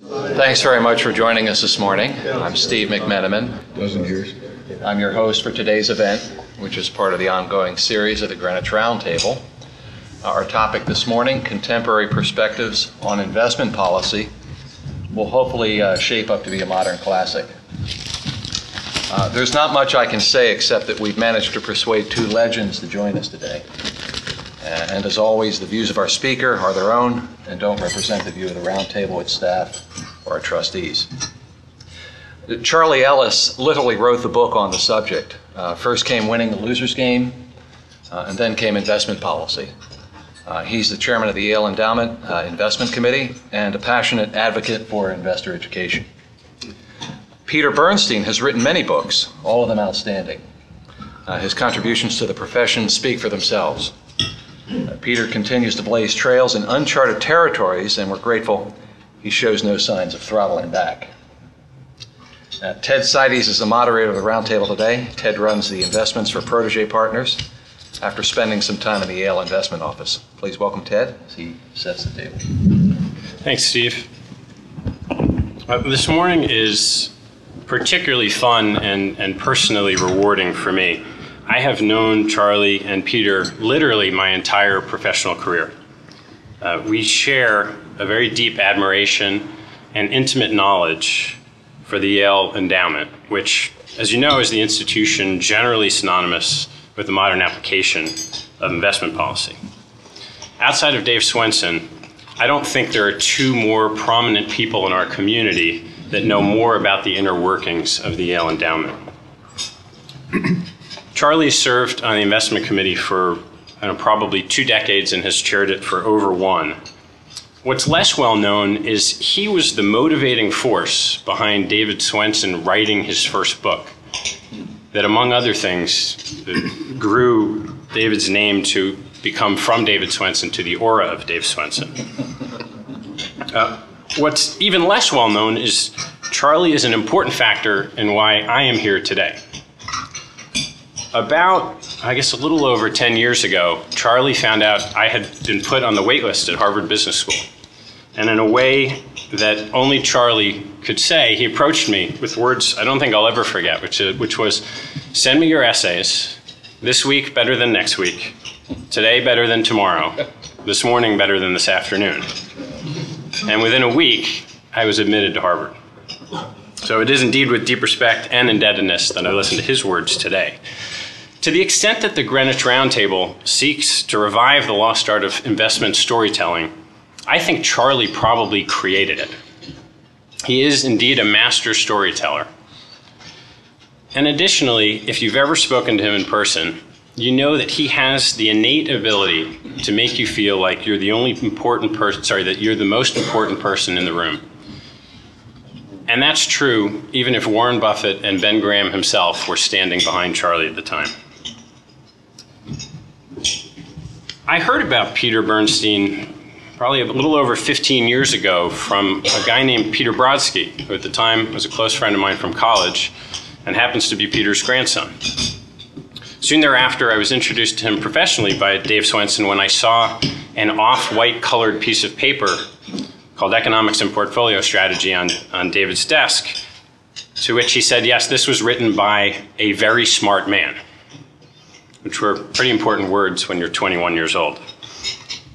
Thanks very much for joining us this morning. I'm Steve McMenamin. Dozen years. I'm your host for today's event, which is part of the ongoing series of the Greenwich Roundtable. Our topic this morning, Contemporary Perspectives on Investment Policy, will hopefully uh, shape up to be a modern classic. Uh, there's not much I can say except that we've managed to persuade two legends to join us today. And as always, the views of our speaker are their own and don't represent the view of the roundtable, its staff, or our trustees. Charley Ellis literally wrote the book on the subject. Uh, first came Winning the Loser's Game, uh, and then came Investment Policy. Uh, he's the chairman of the Yale Endowment uh, Investment Committee and a passionate advocate for investor education. Peter Bernstein has written many books, all of them outstanding. Uh, his contributions to the profession speak for themselves. Uh, Peter continues to blaze trails in uncharted territories, and we're grateful he shows no signs of throttling back. Uh, Ted Seides is the moderator of the roundtable today. Ted runs the investments for Protege Partners after spending some time in the Yale Investment Office. Please welcome Ted as he sets the table. Thanks, Steve. Uh, this morning is particularly fun and, and personally rewarding for me. I have known Charley and Peter literally my entire professional career. Uh, we share a very deep admiration and intimate knowledge for the Yale Endowment, which, as you know, is the institution generally synonymous with the modern application of investment policy. Outside of Dave Swensen, I don't think there are two more prominent people in our community that know more about the inner workings of the Yale Endowment. Charley served on the investment committee for know, probably two decades and has chaired it for over one. What's less well known is he was the motivating force behind David Swensen writing his first book, that among other things grew David's name to become from David Swensen to the aura of Dave Swensen. Uh, what's even less well known is Charley is an important factor in why I am here today about, I guess, a little over 10 years ago, Charley found out I had been put on the wait list at Harvard Business School. And in a way that only Charley could say, he approached me with words I don't think I'll ever forget, which, uh, which was send me your essays. This week better than next week. Today better than tomorrow. This morning better than this afternoon. And within a week, I was admitted to Harvard. So it is indeed with deep respect and indebtedness that I listen to his words today. To the extent that the Greenwich Roundtable seeks to revive the lost art of investment storytelling, I think Charley probably created it. He is indeed a master storyteller. And additionally, if you've ever spoken to him in person, you know that he has the innate ability to make you feel like you're the only important person, sorry, that you're the most important person in the room. And that's true even if Warren Buffett and Ben Graham himself were standing behind Charley at the time. I heard about Peter Bernstein probably a little over 15 years ago from a guy named Peter Brodsky, who at the time was a close friend of mine from college and happens to be Peter's grandson. Soon thereafter, I was introduced to him professionally by Dave Swensen when I saw an off white colored piece of paper called Economics and Portfolio Strategy on, on David's desk, to which he said, Yes, this was written by a very smart man which were pretty important words when you're 21 years old.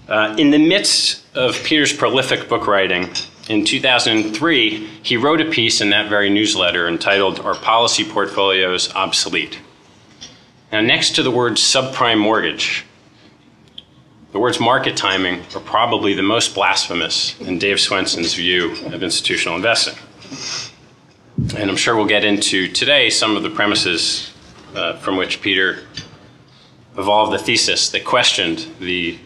Uh, in the midst of Peter's prolific book writing, in 2003, he wrote a piece in that very newsletter entitled Are Policy Portfolios Obsolete? Now, next to the words subprime mortgage, the words market timing are probably the most blasphemous in Dave Swensen's view of institutional investing. And I'm sure we'll get into today some of the premises uh, from which Peter evolved a thesis that questioned the,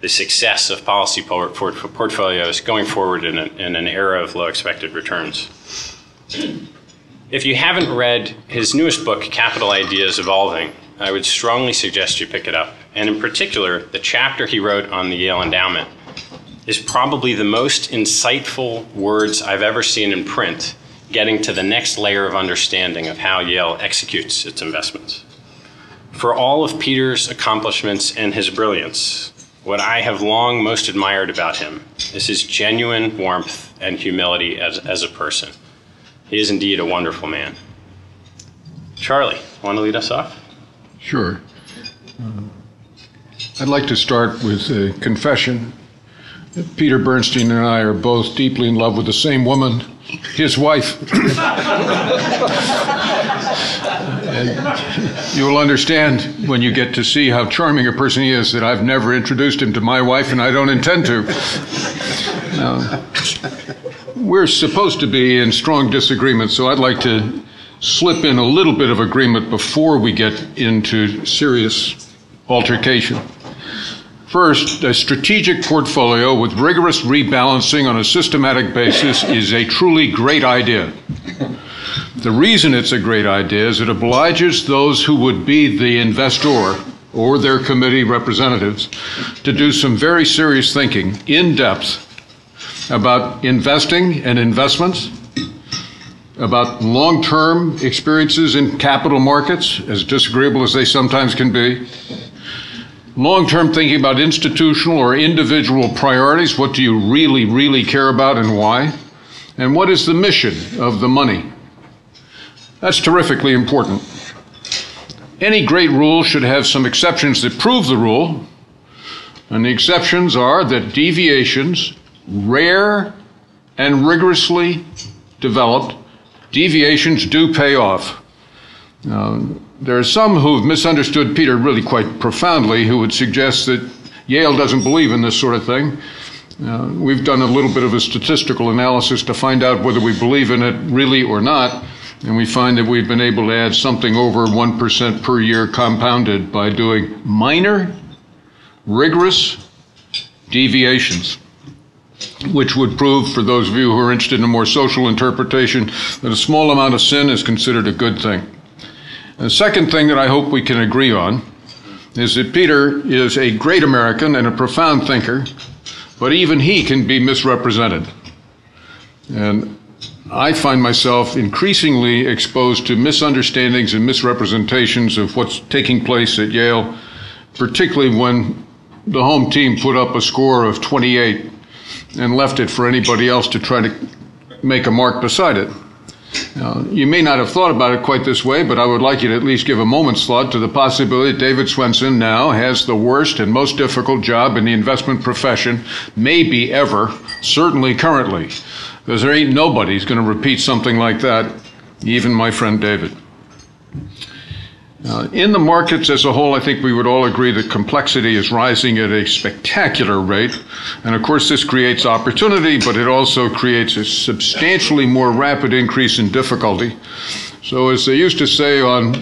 the success of policy port portfolios going forward in, a, in an era of low expected returns. If you haven't read his newest book, Capital Ideas Evolving, I would strongly suggest you pick it up. And in particular, the chapter he wrote on the Yale Endowment is probably the most insightful words I've ever seen in print getting to the next layer of understanding of how Yale executes its investments. For all of Peter's accomplishments and his brilliance, what I have long most admired about him is his genuine warmth and humility as, as a person. He is indeed a wonderful man. Charley, want to lead us off? Sure. Uh, I'd like to start with a confession. Peter Bernstein and I are both deeply in love with the same woman, his wife. and you'll understand when you get to see how charming a person he is that I've never introduced him to my wife and I don't intend to. We're supposed to be in strong disagreement, so I'd like to slip in a little bit of agreement before we get into serious altercation. First, a strategic portfolio with rigorous rebalancing on a systematic basis is a truly great idea. The reason it's a great idea is it obliges those who would be the investor or their committee representatives to do some very serious thinking in depth about investing and investments, about long term experiences in capital markets, as disagreeable as they sometimes can be, long term thinking about institutional or individual priorities. What do you really, really care about and why? And what is the mission of the money? That's terrifically important. Any great rule should have some exceptions that prove the rule, and the exceptions are that deviations, rare and rigorously developed, deviations do pay off. Now, there are some who've misunderstood Peter really quite profoundly who would suggest that Yale doesn't believe in this sort of thing. Uh, we've done a little bit of a statistical analysis to find out whether we believe in it really or not, and we find that we've been able to add something over 1% per year compounded by doing minor, rigorous deviations which would prove, for those of you who are interested in a more social interpretation, that a small amount of sin is considered a good thing. And the second thing that I hope we can agree on is that Peter is a great American and a profound thinker, but even he can be misrepresented. And I find myself increasingly exposed to misunderstandings and misrepresentations of what's taking place at Yale, particularly when the home team put up a score of 28 and left it for anybody else to try to make a mark beside it. Uh, you may not have thought about it quite this way, but I would like you to at least give a moment's thought to the possibility that David Swensen now has the worst and most difficult job in the investment profession, maybe ever, certainly currently. Because there ain't nobody who's going to repeat something like that, even my friend David. Uh, in the markets as a whole, I think we would all agree that complexity is rising at a spectacular rate. And of course, this creates opportunity, but it also creates a substantially more rapid increase in difficulty. So, as they used to say on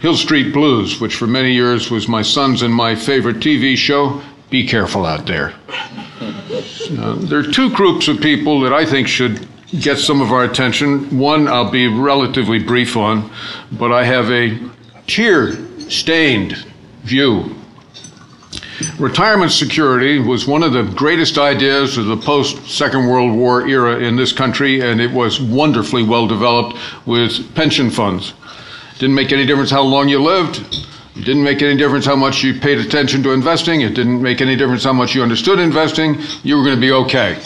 Hill Street Blues, which for many years was my son's and my favorite TV show, be careful out there. Uh, there are two groups of people that I think should get some of our attention. One I'll be relatively brief on, but I have a tear stained view. Retirement security was one of the greatest ideas of the post Second World War era in this country, and it was wonderfully well developed with pension funds. Didn't make any difference how long you lived. It didn't make any difference how much you paid attention to investing. It didn't make any difference how much you understood investing. You were going to be okay.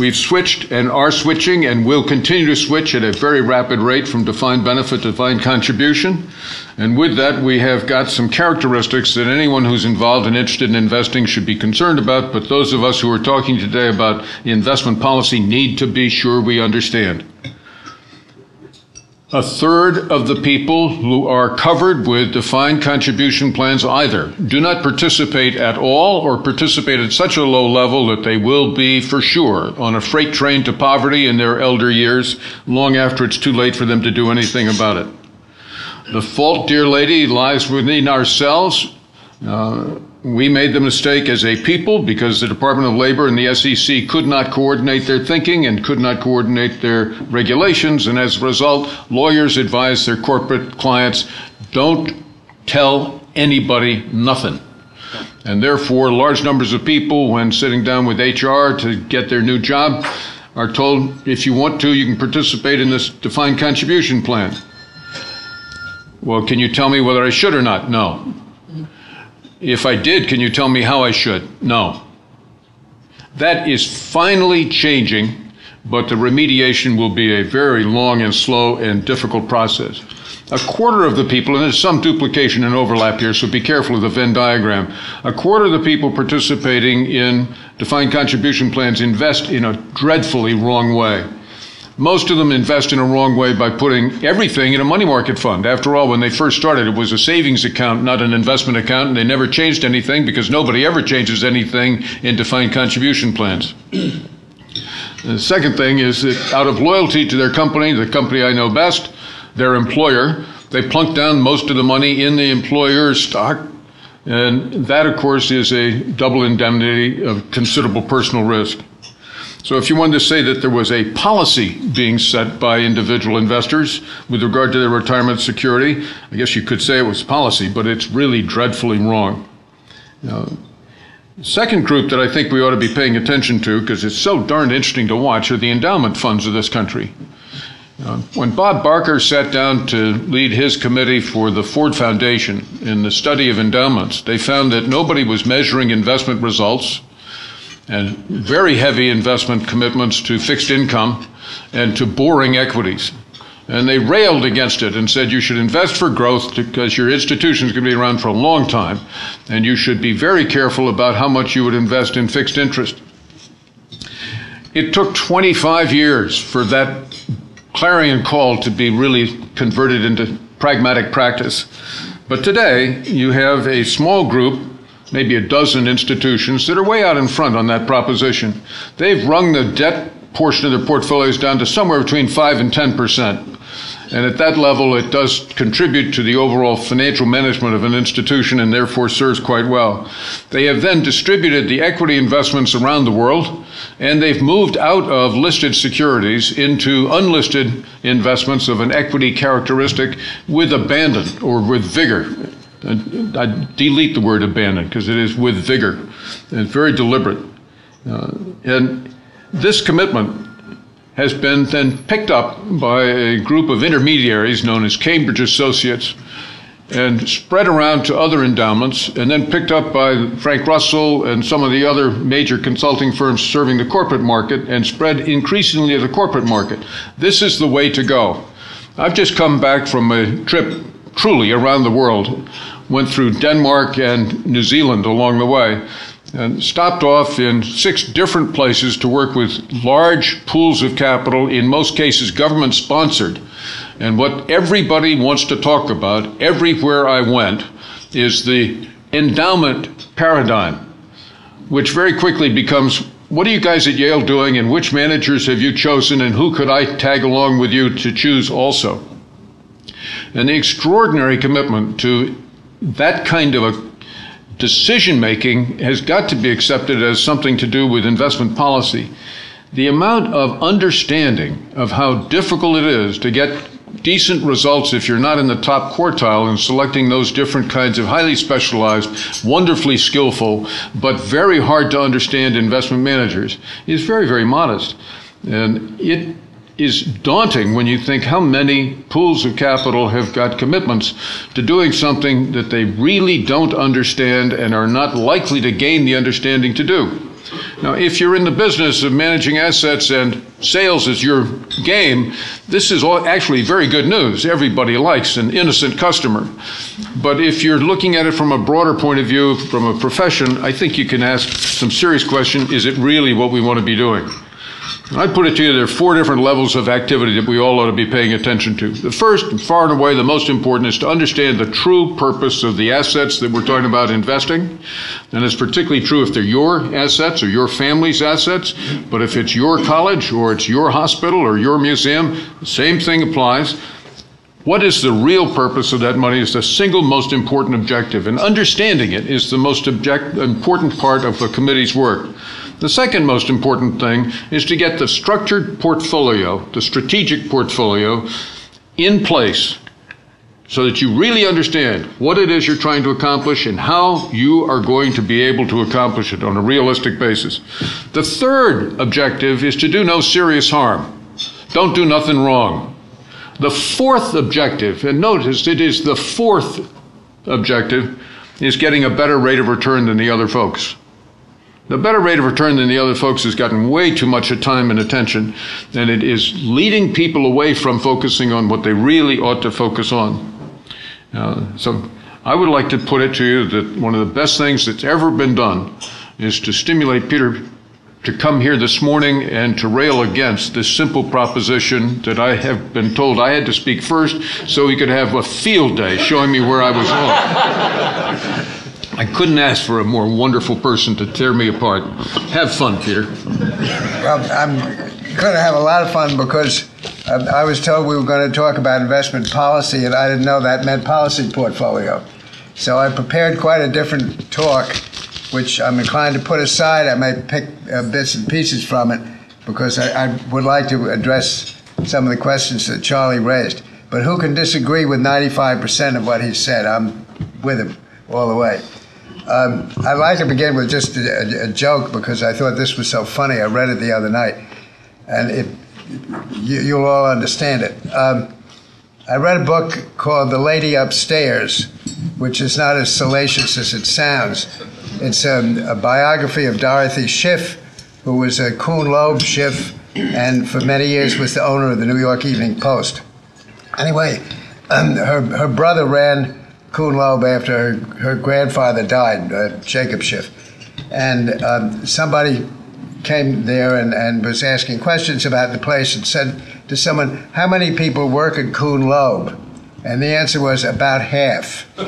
We've switched and are switching and will continue to switch at a very rapid rate from defined benefit to defined contribution. And with that, we have got some characteristics that anyone who's involved and interested in investing should be concerned about. But those of us who are talking today about investment policy need to be sure we understand. A third of the people who are covered with defined contribution plans either do not participate at all or participate at such a low level that they will be for sure on a freight train to poverty in their elder years long after it's too late for them to do anything about it. The fault, dear lady, lies within ourselves. Uh, we made the mistake as a people because the Department of Labor and the SEC could not coordinate their thinking and could not coordinate their regulations. And as a result, lawyers advise their corporate clients don't tell anybody nothing. And therefore, large numbers of people, when sitting down with HR to get their new job, are told if you want to, you can participate in this defined contribution plan. Well, can you tell me whether I should or not? No If I did, can you tell me how I should? No. That is finally changing, but the remediation will be a very long and slow and difficult process. A quarter of the people, and there's some duplication and overlap here, so be careful of the Venn diagram. A quarter of the people participating in defined contribution plans invest in a dreadfully wrong way. Most of them invest in a wrong way by putting everything in a money market fund. After all, when they first started, it was a savings account, not an investment account, and they never changed anything because nobody ever changes anything in defined contribution plans. the second thing is that out of loyalty to their company, the company I know best, their employer, they plunk down most of the money in the employer's stock. And that, of course, is a double indemnity of considerable personal risk. So if you wanted to say that there was a policy being set by individual investors with regard to their retirement security, I guess you could say it was policy, but it's really dreadfully wrong. Now, second group that I think we ought to be paying attention to, because it's so darned interesting to watch, are the endowment funds of this country. Uh, when Bob Barker sat down to lead his committee for the Ford Foundation in the study of endowments, they found that nobody was measuring investment results and very heavy investment commitments to fixed income and to boring equities. And they railed against it and said you should invest for growth because your institution is going to be around for a long time, and you should be very careful about how much you would invest in fixed interest. It took 25 years for that clarion call to be really converted into pragmatic practice. But today, you have a small group maybe a dozen institutions that are way out in front on that proposition. They've wrung the debt portion of their portfolios down to somewhere between 5 and 10 percent. And at that level, it does contribute to the overall financial management of an institution and therefore serves quite well. They have then distributed the equity investments around the world, and they've moved out of listed securities into unlisted investments of an equity characteristic with abandon or with vigor. I delete the word abandon because it is with vigor and very deliberate. Uh, and this commitment has been then picked up by a group of intermediaries known as Cambridge Associates and spread around to other endowments and then picked up by Frank Russell and some of the other major consulting firms serving the corporate market and spread increasingly to the corporate market. This is the way to go. I've just come back from a trip truly around the world went through Denmark and New Zealand along the way, and stopped off in six different places to work with large pools of capital, in most cases government sponsored. And what everybody wants to talk about everywhere I went is the endowment paradigm, which very quickly becomes what are you guys at Yale doing, and which managers have you chosen, and who could I tag along with you to choose also? And the extraordinary commitment to that kind of a decision making has got to be accepted as something to do with investment policy. The amount of understanding of how difficult it is to get decent results if you're not in the top quartile in selecting those different kinds of highly specialized, wonderfully skillful, but very hard to understand investment managers is very, very modest. And it is daunting when you think how many pools of capital have got commitments to doing something that they really don't understand and are not likely to gain the understanding to do. Now, if you're in the business of managing assets and sales is your game, this is all actually very good news. Everybody likes an innocent customer. But if you're looking at it from a broader point of view, from a profession, I think you can ask some serious question is it really what we want to be doing? I put it to you, there are four different levels of activity that we all ought to be paying attention to. The first, far and away the most important, is to understand the true purpose of the assets that we're talking about investing. And it's particularly true if they're your assets or your family's assets. But if it's your college or it's your hospital or your museum, the same thing applies. What is the real purpose of that money is the single most important objective, and understanding it is the most object- important part of the committee's work. The second most important thing is to get the structured portfolio, the strategic portfolio, in place so that you really understand what it is you're trying to accomplish and how you are going to be able to accomplish it on a realistic basis. The third objective is to do no serious harm. Don't do nothing wrong. The fourth objective, and notice it is the fourth objective, is getting a better rate of return than the other folks. The better rate of return than the other folks has gotten way too much time and attention, and it is leading people away from focusing on what they really ought to focus on. Uh, so I would like to put it to you that one of the best things that's ever been done is to stimulate Peter to come here this morning and to rail against this simple proposition that I have been told I had to speak first so he could have a field day showing me where I was wrong. I couldn't ask for a more wonderful person to tear me apart. Have fun, Peter. Well, I'm going to have a lot of fun because I was told we were going to talk about investment policy, and I didn't know that meant policy portfolio. So I prepared quite a different talk, which I'm inclined to put aside. I may pick uh, bits and pieces from it because I, I would like to address some of the questions that Charley raised. But who can disagree with 95% of what he said? I'm with him all the way. Um, I'd like to begin with just a, a, joke because I thought this was so funny. I read it the other night, and it, you, will all understand it. Um, I read a book called The Lady Upstairs, which is not as salacious as it sounds. It's a, a biography of Dorothy Schiff, who was a Kuhn Loeb Schiff, and for many years was the owner of the New York Evening Post. Anyway, um, her, her brother ran Kuhn Loeb after her, her grandfather died, uh, Jacob Schiff. And um, somebody came there and, and was asking questions about the place and said to someone, How many people work at Kuhn Loeb? And the answer was about half. uh,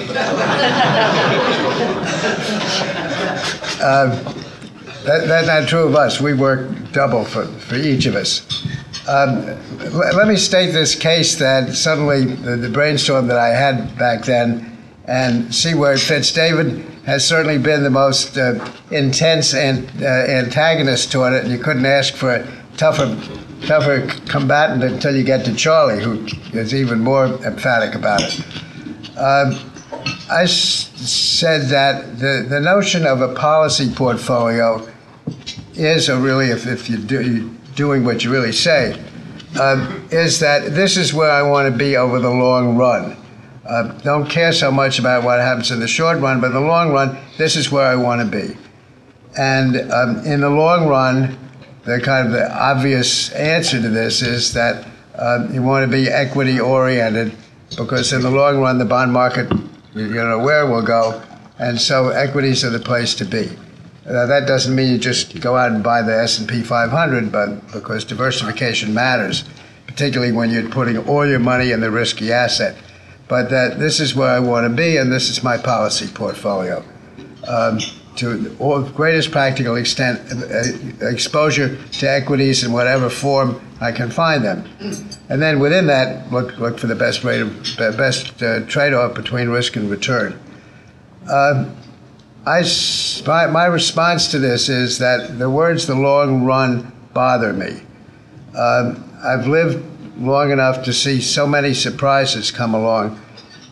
that, that's not true of us. We work double for, for each of us. Um, let me state this case that suddenly the, the brainstorm that I had back then and see where it fits. David has certainly been the most uh, intense and uh, antagonist toward it, and you couldn't ask for a tougher, tougher combatant until you get to Charley, who is even more emphatic about it. Um, I s- said that the, the notion of a policy portfolio is, or really, if, if you do, you're doing what you really say, um, is that this is where I want to be over the long run uh, don't care so much about what happens in the short run, but in the long run, this is where I want to be. And um, in the long run, the kind of the obvious answer to this is that uh, you want to be equity oriented because in the long run, the bond market, you know where will go, and so equities are the place to be. Now, that doesn't mean you just go out and buy the S&P 500, but because diversification matters, particularly when you're putting all your money in the risky asset but that this is where I want to be and this is my policy portfolio. Um, to the greatest practical extent, uh, exposure to equities in whatever form I can find them, and then within that, look look for the best rate of best uh, trade-off between risk and return. Uh, I my, my response to this is that the words "the long run" bother me. Um, I've lived long enough to see so many surprises come along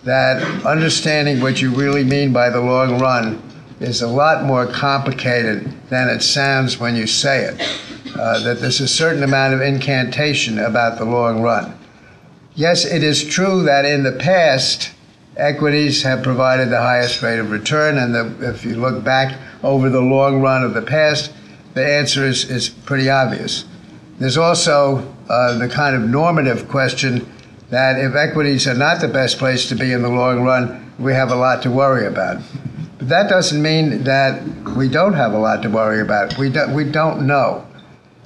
that understanding what you really mean by the long run is a lot more complicated than it sounds when you say it. Uh, that there's a certain amount of incantation about the long run. Yes, it is true that in the past, equities have provided the highest rate of return, and the, if you look back over the long run of the past, the answer is, is pretty obvious. There's also uh, the kind of normative question that if equities are not the best place to be in the long run, we have a lot to worry about. But that doesn't mean that we don't have a lot to worry about. We, do, we don't know.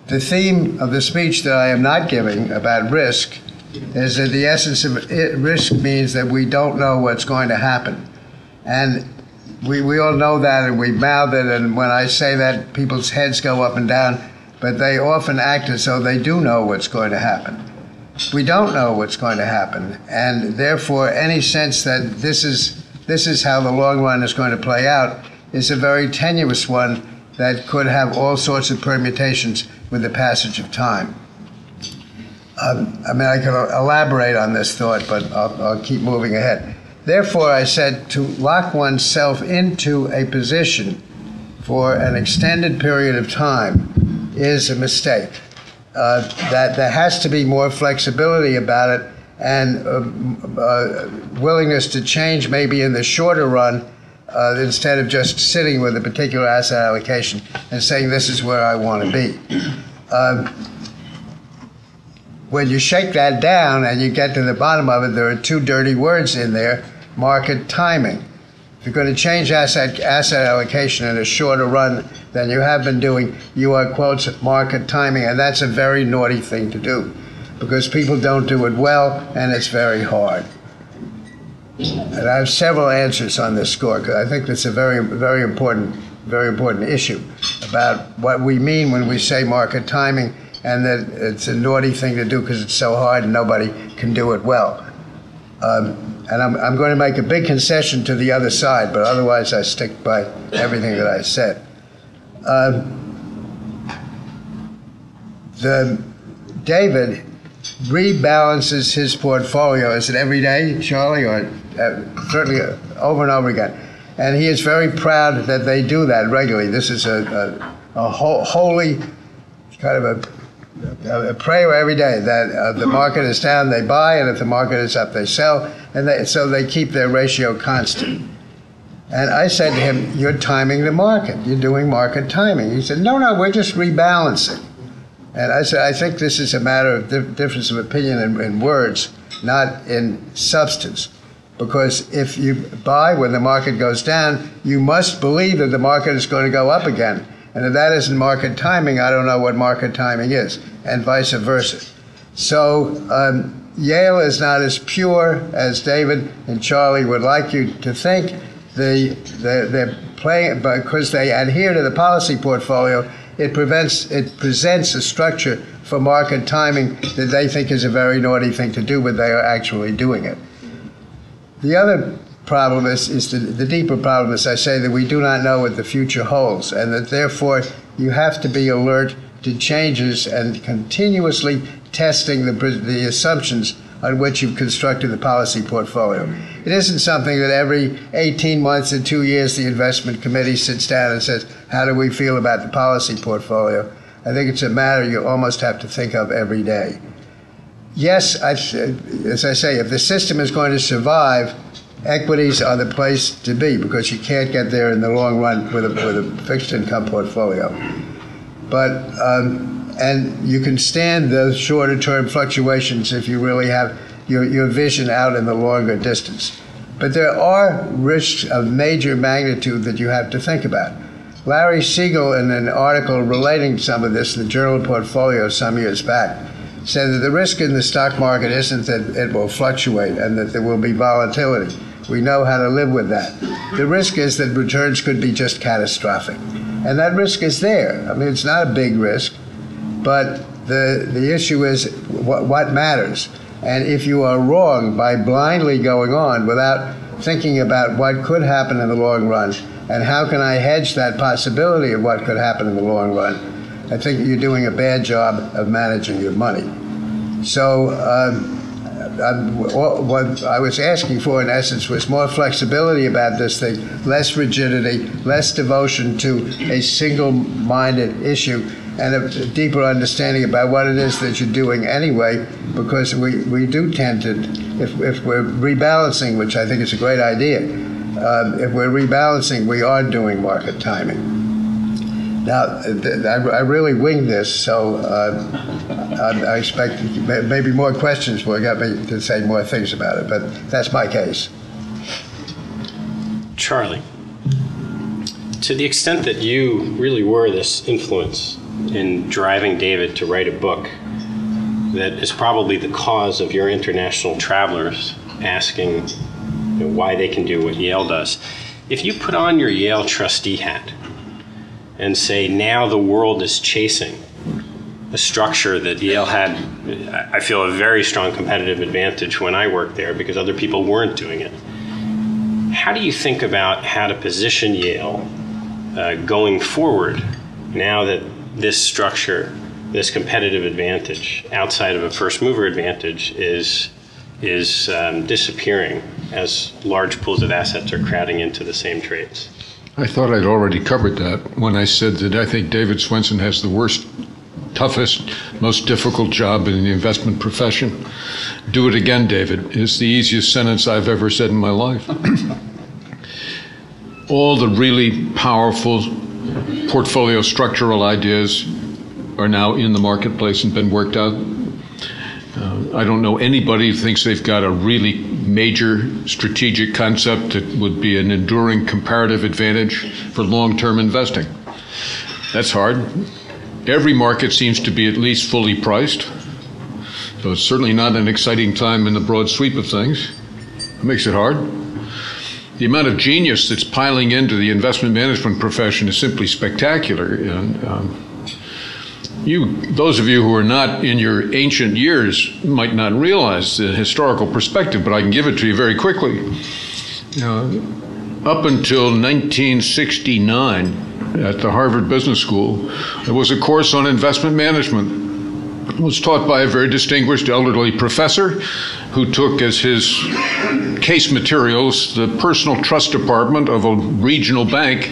The theme of the speech that I am not giving about risk is that the essence of it, risk means that we don't know what's going to happen. And we, we all know that and we mouth it, and when I say that, people's heads go up and down but they often act as though they do know what's going to happen. We don't know what's going to happen, and therefore, any sense that this is this is how the long run is going to play out is a very tenuous one that could have all sorts of permutations with the passage of time. Um, I mean, I could elaborate on this thought, but I'll, I'll keep moving ahead. Therefore, I said to lock oneself into a position for an extended period of time is a mistake. Uh, that there has to be more flexibility about it and uh, uh, willingness to change maybe in the shorter run, uh, instead of just sitting with a particular asset allocation and saying, this is where I want to be. Um, when you shake that down and you get to the bottom of it, there are two dirty words in there market timing. You're going to change asset, asset allocation in a shorter run than you have been doing, you are, quotes, market timing, and that's a very naughty thing to do because people don't do it well and it's very hard. And I have several answers on this score because I think it's a very, very important, very important issue about what we mean when we say market timing and that it's a naughty thing to do because it's so hard and nobody can do it well. Um, and I'm, I'm going to make a big concession to the other side, but otherwise I stick by everything that I said. Um, the David rebalances his portfolio. Is it every day, Charley, or uh, certainly over and over again? And he is very proud that they do that regularly. This is a, a, a ho- holy kind of a a prayer every day that uh, the market is down, they buy, and if the market is up, they sell, and they, so they keep their ratio constant. And I said to him, "You're timing the market. You're doing market timing." He said, "No, no, we're just rebalancing." And I said, "I think this is a matter of di- difference of opinion in, in words, not in substance." Because if you buy when the market goes down, you must believe that the market is going to go up again. And if that isn't market timing, I don't know what market timing is, and vice versa. So um, Yale is not as pure as David and Charley would like you to think. The, the, they're playing because they adhere to the policy portfolio. It prevents it presents a structure for market timing that they think is a very naughty thing to do, but they are actually doing it. The other problem is, is the, the deeper problem is I say that we do not know what the future holds, and that therefore you have to be alert to changes and continuously testing the, the assumptions on which you've constructed the policy portfolio. It isn't something that every 18 months or two years the investment committee sits down and says, How do we feel about the policy portfolio? I think it's a matter you almost have to think of every day. Yes, I, as I say, if the system is going to survive, equities are the place to be because you can't get there in the long run with a, with a fixed income portfolio. But um, and you can stand the shorter term fluctuations if you really have your, your vision out in the longer distance. But there are risks of major magnitude that you have to think about. Larry Siegel, in an article relating some of this in the Journal Portfolio some years back, said that the risk in the stock market isn't that it will fluctuate and that there will be volatility. We know how to live with that. The risk is that returns could be just catastrophic. And that risk is there. I mean, it's not a big risk, but the, the issue is what, what matters. And if you are wrong by blindly going on without thinking about what could happen in the long run and how can I hedge that possibility of what could happen in the long run, I think you're doing a bad job of managing your money. So, um, what I was asking for, in essence, was more flexibility about this thing, less rigidity, less devotion to a single minded issue, and a deeper understanding about what it is that you're doing anyway, because we, we do tend to, if, if we're rebalancing, which I think is a great idea, um, if we're rebalancing, we are doing market timing. Now, I really winged this, so uh, I expect maybe more questions will get me to say more things about it, but that's my case. Charley, to the extent that you really were this influence in driving David to write a book that is probably the cause of your international travelers asking you know, why they can do what Yale does, if you put on your Yale trustee hat, and say now the world is chasing a structure that Yale had, I feel, a very strong competitive advantage when I worked there because other people weren't doing it. How do you think about how to position Yale uh, going forward now that this structure, this competitive advantage outside of a first mover advantage is is um, disappearing as large pools of assets are crowding into the same trades? I thought I'd already covered that when I said that I think David Swensen has the worst, toughest, most difficult job in the investment profession. Do it again, David, is the easiest sentence I've ever said in my life. all the really powerful portfolio structural ideas are now in the marketplace and been worked out. Uh, I don't know anybody who thinks they've got a really major strategic concept that would be an enduring comparative advantage for long term investing. That's hard. Every market seems to be at least fully priced. So it's certainly not an exciting time in the broad sweep of things. It makes it hard. The amount of genius that's piling into the investment management profession is simply spectacular. And, um, you, those of you who are not in your ancient years, might not realize the historical perspective, but I can give it to you very quickly. Uh, up until 1969, at the Harvard Business School, there was a course on investment management. It was taught by a very distinguished elderly professor who took as his case materials the personal trust department of a regional bank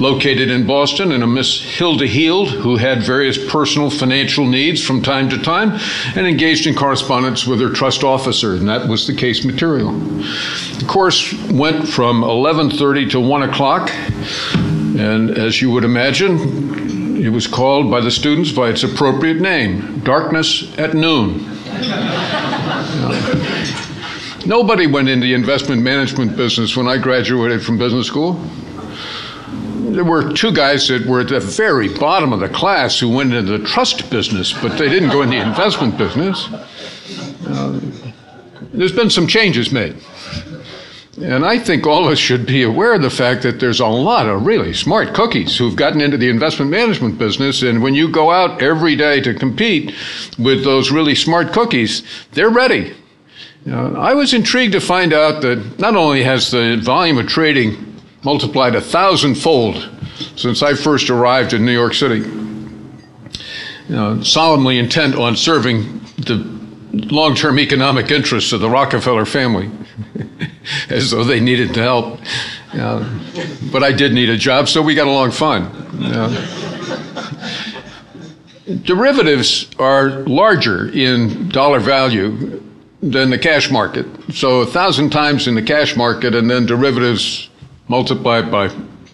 located in Boston and a Miss Hilda Heald who had various personal financial needs from time to time and engaged in correspondence with her trust officer and that was the case material. The course went from 11:30 to 1 o'clock and as you would imagine it was called by the students by its appropriate name, Darkness at Noon. Nobody went into the investment management business when I graduated from business school. There were two guys that were at the very bottom of the class who went into the trust business, but they didn't go in the investment business. Uh, there's been some changes made. And I think all of us should be aware of the fact that there's a lot of really smart cookies who've gotten into the investment management business. And when you go out every day to compete with those really smart cookies, they're ready. I was intrigued to find out that not only has the volume of trading multiplied a thousandfold since I first arrived in New York City, you know, solemnly intent on serving the long term economic interests of the Rockefeller family, as though they needed help. Uh, but I did need a job, so we got along fine. Uh, derivatives are larger in dollar value than the cash market. So a thousand times in the cash market, and then derivatives multiplied by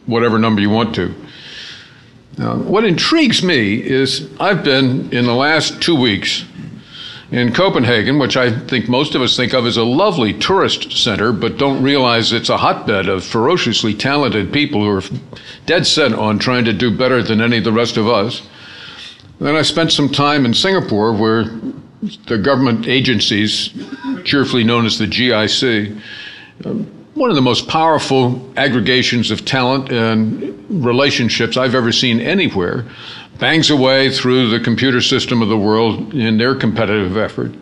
whatever number you want to. What intrigues me is I've been in the last two weeks in Copenhagen, which I think most of us think of as a lovely tourist center, but don't realize it's a hotbed of ferociously talented people who are dead set on trying to do better than any of the rest of us. Then I spent some time in Singapore, where the government agencies, cheerfully known as the GIC, um, one of the most powerful aggregations of talent and relationships I've ever seen anywhere, bangs away through the computer system of the world in their competitive effort.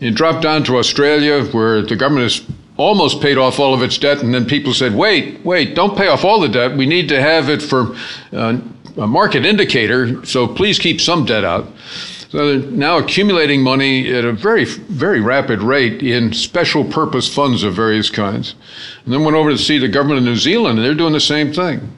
It dropped down to Australia, where the government has almost paid off all of its debt, and then people said, wait, wait, don't pay off all the debt. We need to have it for uh, a market indicator, so please keep some debt out. So they're now accumulating money at a very, very rapid rate in special purpose funds of various kinds. And then went over to see the government of New Zealand, and they're doing the same thing.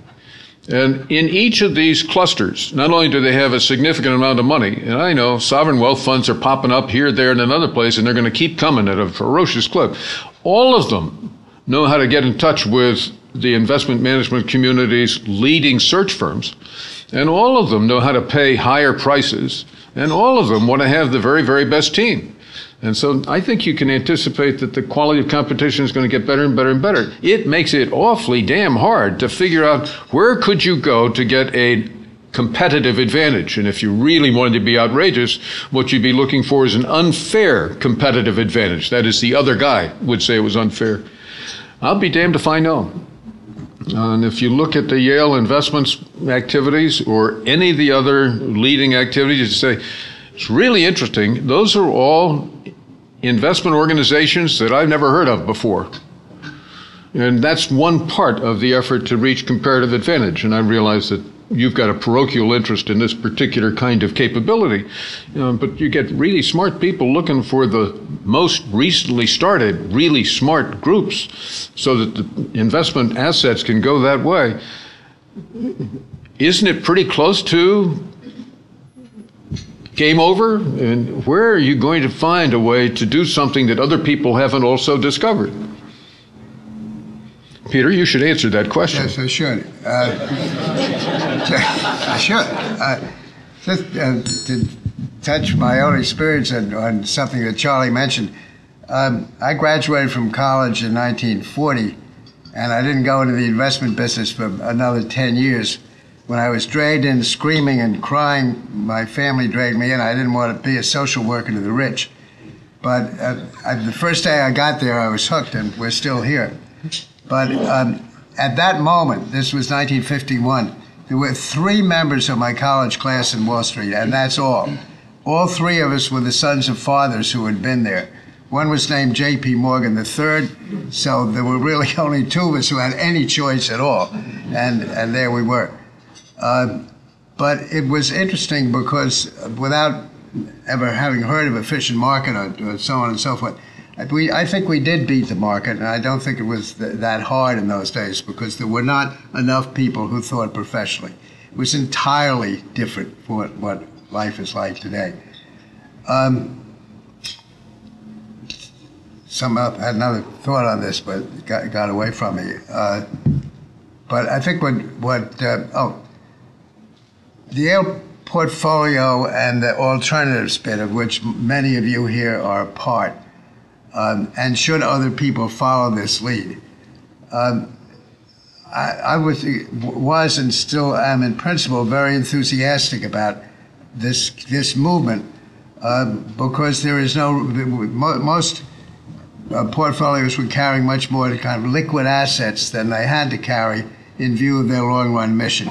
And in each of these clusters, not only do they have a significant amount of money, and I know sovereign wealth funds are popping up here, there, and another place, and they're going to keep coming at a ferocious clip. All of them know how to get in touch with the investment management community's leading search firms, and all of them know how to pay higher prices and all of them want to have the very, very best team. And so I think you can anticipate that the quality of competition is going to get better and better and better. It makes it awfully damn hard to figure out where could you go to get a competitive advantage. And if you really wanted to be outrageous, what you'd be looking for is an unfair competitive advantage. That is, the other guy would say it was unfair. I'll be damned if I know. And if you look at the Yale investments activities or any of the other leading activities, you say, it's really interesting. Those are all investment organizations that I've never heard of before. And that's one part of the effort to reach comparative advantage. And I realize that you've got a parochial interest in this particular kind of capability. Uh, but you get really smart people looking for the most recently started, really smart groups so that the investment assets can go that way. Isn't it pretty close to game over? And where are you going to find a way to do something that other people haven't also discovered? Peter, you should answer that question. Yes, I should. Uh, I should. Uh, just uh, to touch my own experience on, on something that Charley mentioned, um, I graduated from college in 1940, and I didn't go into the investment business for another 10 years. When I was dragged in screaming and crying, my family dragged me in. I didn't want to be a social worker to the rich. But uh, I, the first day I got there, I was hooked, and we're still here. But um, at that moment, this was 1951, there were three members of my college class in Wall Street, and that's all. All three of us were the sons of fathers who had been there. One was named J.P. Morgan III, so there were really only two of us who had any choice at all, and and there we were. Uh, but it was interesting because without ever having heard of efficient market or, or so on and so forth, we, I think we did beat the market, and I don't think it was th- that hard in those days because there were not enough people who thought professionally. It was entirely different from what, what life is like today. Um, some up had another thought on this, but got, got away from me. Uh, but I think what what uh, oh, the Yale portfolio and the alternatives bit, of which many of you here are a part, um, and should other people follow this lead. Um, I, I was, was and still am in principle very enthusiastic about this this movement uh, because there is no most uh, portfolios were carrying much more kind of liquid assets than they had to carry in view of their long run mission.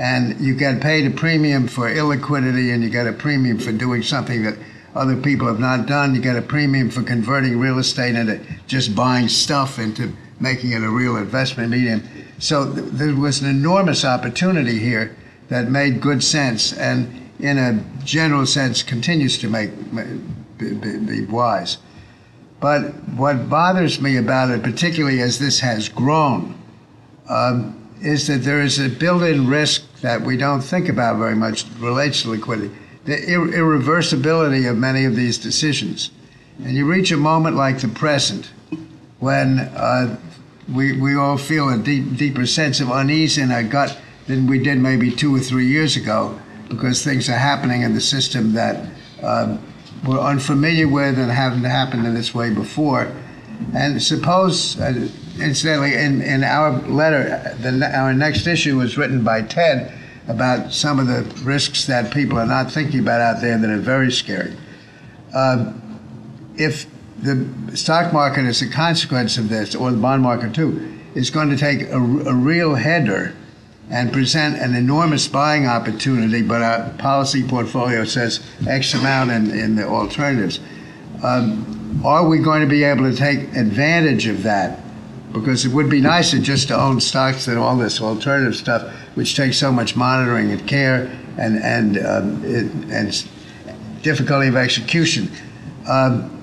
And you get paid a premium for illiquidity and you get a premium for doing something that other people have not done. You get a premium for converting real estate into just buying stuff into making it a real investment medium. So th- there was an enormous opportunity here that made good sense and, in a general sense, continues to make be, be, wise. But what bothers me about it, particularly as this has grown, um, is that there is a built-in risk that we don't think about very much relates to liquidity the ir- irreversibility of many of these decisions. And you reach a moment like the present when uh, we, we all feel a deep, deeper sense of unease in our gut than we did maybe two or three years ago because things are happening in the system that um, we're unfamiliar with and haven't happened in this way before. And suppose, uh, incidentally, in, in our letter, the, our next issue was written by Ted about some of the risks that people are not thinking about out there that are very scary. Um, if the stock market, is a consequence of this, or the bond market too, is going to take a, a real header and present an enormous buying opportunity, but our policy portfolio says X amount in, in the alternatives. Um, are we going to be able to take advantage of that? Because it would be nicer just to own stocks and all this alternative stuff which takes so much monitoring and care and and um, it, and difficulty of execution. Um,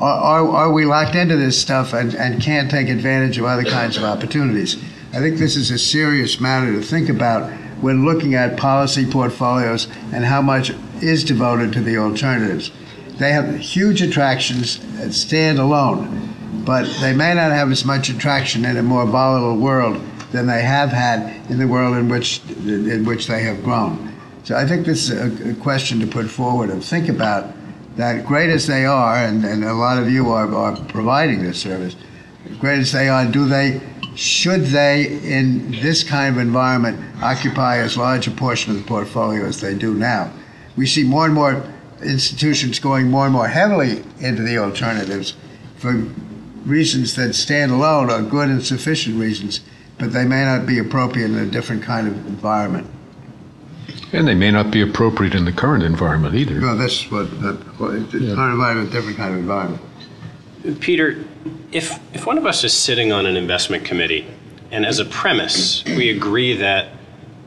are, are we locked into this stuff and, and can't take advantage of other kinds of opportunities? I think this is a serious matter to think about when looking at policy portfolios and how much is devoted to the alternatives. They have huge attractions and stand alone, but they may not have as much attraction in a more volatile world than they have had in the world in which in which they have grown. So I think this is a, question to put forward and think about that great as they are, and, and a lot of you are, are providing this service, great as they are, do they should they, in this kind of environment, occupy as large a portion of the portfolio as they do now? We see more and more institutions going more and more heavily into the alternatives for reasons that stand alone are good and sufficient reasons but they may not be appropriate in a different kind of environment. And they may not be appropriate in the current environment either. No, that's what, the yeah. current environment, different kind of environment. Peter, if, if one of us is sitting on an investment committee, and as a premise, we agree that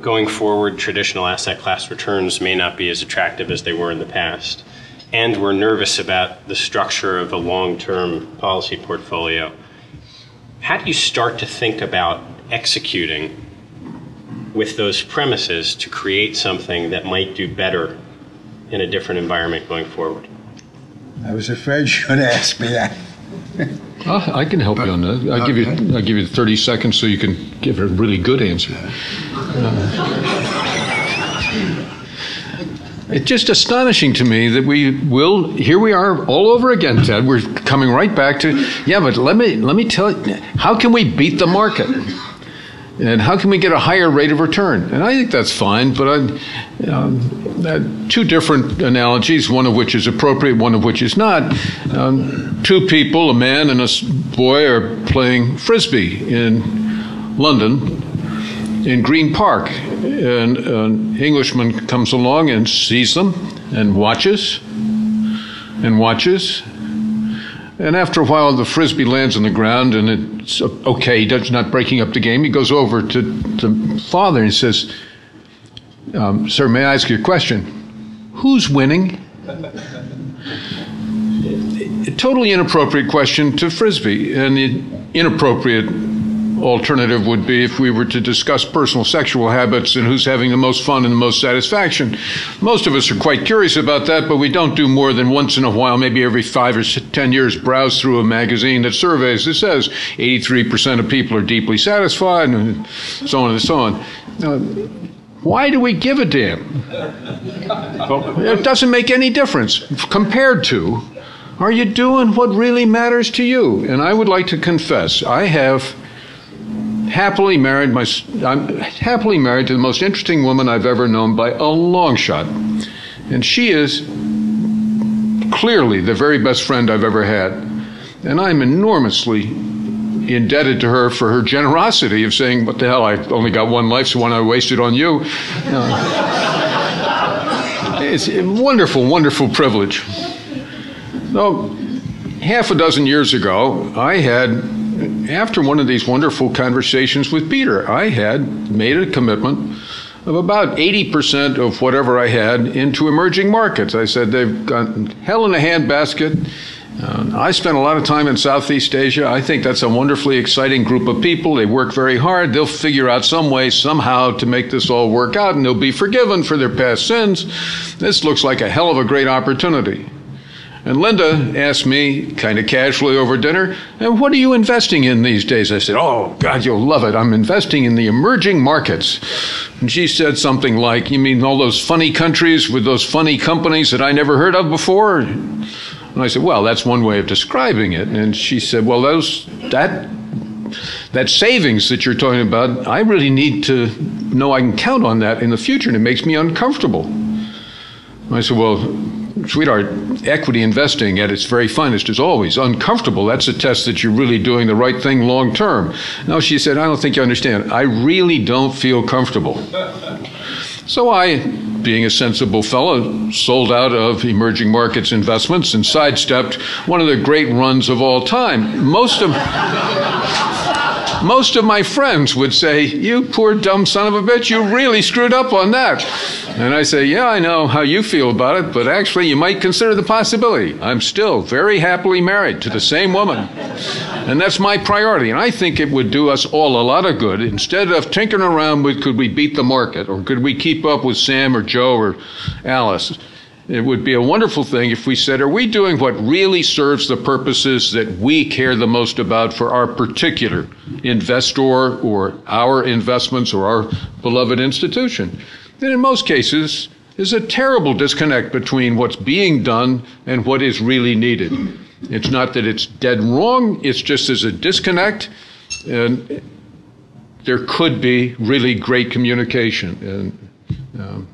going forward, traditional asset class returns may not be as attractive as they were in the past, and we're nervous about the structure of a long term policy portfolio, how do you start to think about executing with those premises to create something that might do better in a different environment going forward? I was afraid you would ask me that. Uh, I can help you on that. I'll give you, I'll give you 30 seconds so you can give a really good answer. Uh, It's just astonishing to me that we will, here we are all over again, Ted. We're coming right back to, yeah, but let me, let me tell you, how can we beat the market? And how can we get a higher rate of return? And I think that's fine, but I, um, two different analogies, one of which is appropriate, one of which is not. Um, two people, a man and a boy, are playing frisbee in London in Green Park. And an Englishman comes along and sees them and watches and watches. And after a while, the frisbee lands on the ground, and it's okay. He's not breaking up the game. He goes over to the father and says, um, "Sir, may I ask you a question? Who's winning?" A totally inappropriate question to frisbee, and inappropriate alternative would be if we were to discuss personal sexual habits and who's having the most fun and the most satisfaction. Most of us are quite curious about that, but we don't do more than once in a while, maybe every five or ten years, browse through a magazine that surveys that says 83% of people are deeply satisfied, and so on and so on. Why do we give a damn? It doesn't make any difference compared to. Are you doing what really matters to you? And I would like to confess, I have happily married my I'm happily married to the most interesting woman I've ever known by a long shot. And she is clearly the very best friend I've ever had. And I'm enormously indebted to her for her generosity of saying, What the hell, I only got one life, so one I wasted on you. Uh, it's a wonderful, wonderful privilege. So, half a dozen years ago, I had after one of these wonderful conversations with Peter, I had made a commitment of about 80% of whatever I had into emerging markets. I said they've got hell in a handbasket. Uh, I spent a lot of time in Southeast Asia. I think that's a wonderfully exciting group of people. They work very hard. They'll figure out some way, somehow, to make this all work out, and they'll be forgiven for their past sins. This looks like a hell of a great opportunity. And Linda asked me, kind of casually over dinner, and what are you investing in these days? I said, Oh, God, you'll love it. I'm investing in the emerging markets. And she said something like, You mean all those funny countries with those funny companies that I never heard of before? And I said, Well, that's one way of describing it. And she said, Well, those, that, that savings that you're talking about, I really need to know I can count on that in the future, and it makes me uncomfortable. I said, Well, sweetheart, equity investing at its very finest is always uncomfortable. That's a test that you're really doing the right thing long term. Now she said, I don't think you understand. I really don't feel comfortable. So I, being a sensible fellow, sold out of emerging markets investments and sidestepped one of the great runs of all time. Most of most of my friends would say, You poor dumb son of a bitch, you really screwed up on that. And I say, Yeah, I know how you feel about it, but actually, you might consider the possibility. I'm still very happily married to the same woman. And that's my priority. And I think it would do us all a lot of good. Instead of tinkering around with could we beat the market or could we keep up with Sam or Joe or Alice, it would be a wonderful thing if we said, Are we doing what really serves the purposes that we care the most about for our particular investor or our investments or our beloved institution? Then, in most cases, there's a terrible disconnect between what's being done and what is really needed. It's not that it's dead wrong, it's just there's a disconnect, and there could be really great communication. And um,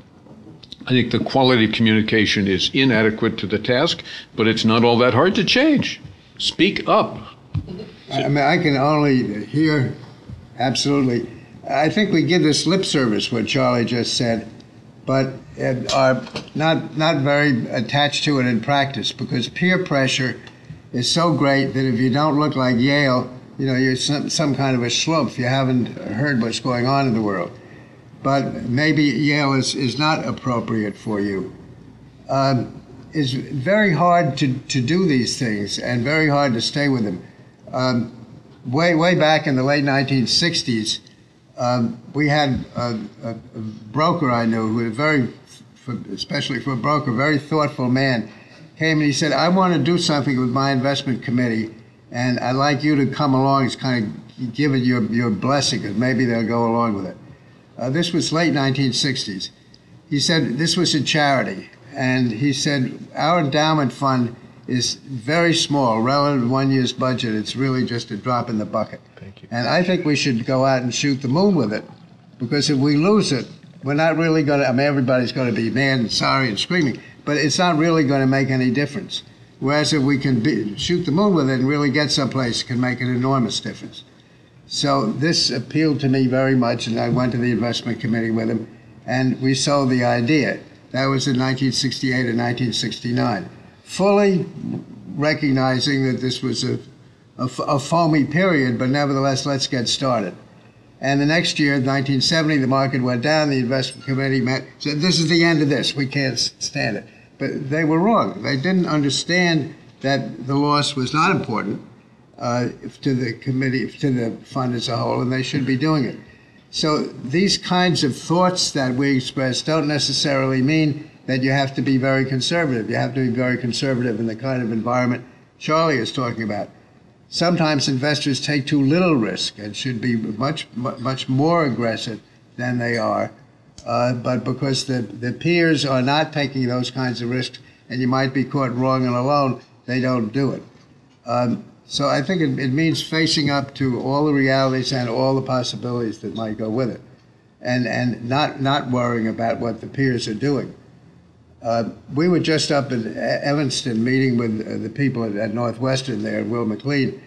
I think the quality of communication is inadequate to the task, but it's not all that hard to change. Speak up. I mean, I can only hear, absolutely. I think we give this lip service, what Charley just said, but uh, are not not very attached to it in practice because peer pressure is so great that if you don't look like Yale, you know, you're some, some kind of a schlumpf. You haven't heard what's going on in the world. But maybe Yale is, is not appropriate for you. Um, it's very hard to, to do these things and very hard to stay with them. Um, way, way back in the late 1960s, um, we had a, a, a, broker I knew who was very, for, especially for a broker, very thoughtful man, came and he said, I want to do something with my investment committee. And I'd like you to come along and kind of give it your, your blessing, because maybe they'll go along with it. Uh, this was late 1960s. He said this was a charity, and he said our endowment fund is very small relative to one year's budget. It's really just a drop in the bucket. Thank you. And I think we should go out and shoot the moon with it, because if we lose it, we're not really going to. I mean, everybody's going to be mad and sorry and screaming, but it's not really going to make any difference. Whereas if we can be, shoot the moon with it and really get someplace, it can make an enormous difference. So this appealed to me very much, and I went to the investment committee with him, and we sold the idea. That was in 1968 and 1969, fully recognizing that this was a, a, a foamy period, but nevertheless, let's get started. And the next year, 1970, the market went down. The investment committee met, said, "This is the end of this. We can't stand it." But they were wrong. They didn't understand that the loss was not important uh, to the committee, to the fund as a whole, and they should be doing it. So these kinds of thoughts that we express don't necessarily mean that you have to be very conservative. You have to be very conservative in the kind of environment Charley is talking about. Sometimes investors take too little risk and should be much, much more aggressive than they are. Uh, but because the, the peers are not taking those kinds of risks and you might be caught wrong and alone, they don't do it. Um, so I think it, it, means facing up to all the realities and all the possibilities that might go with it, and and not not worrying about what the peers are doing. Uh, we were just up in Evanston meeting with uh, the people at, at, Northwestern there, Will McLean,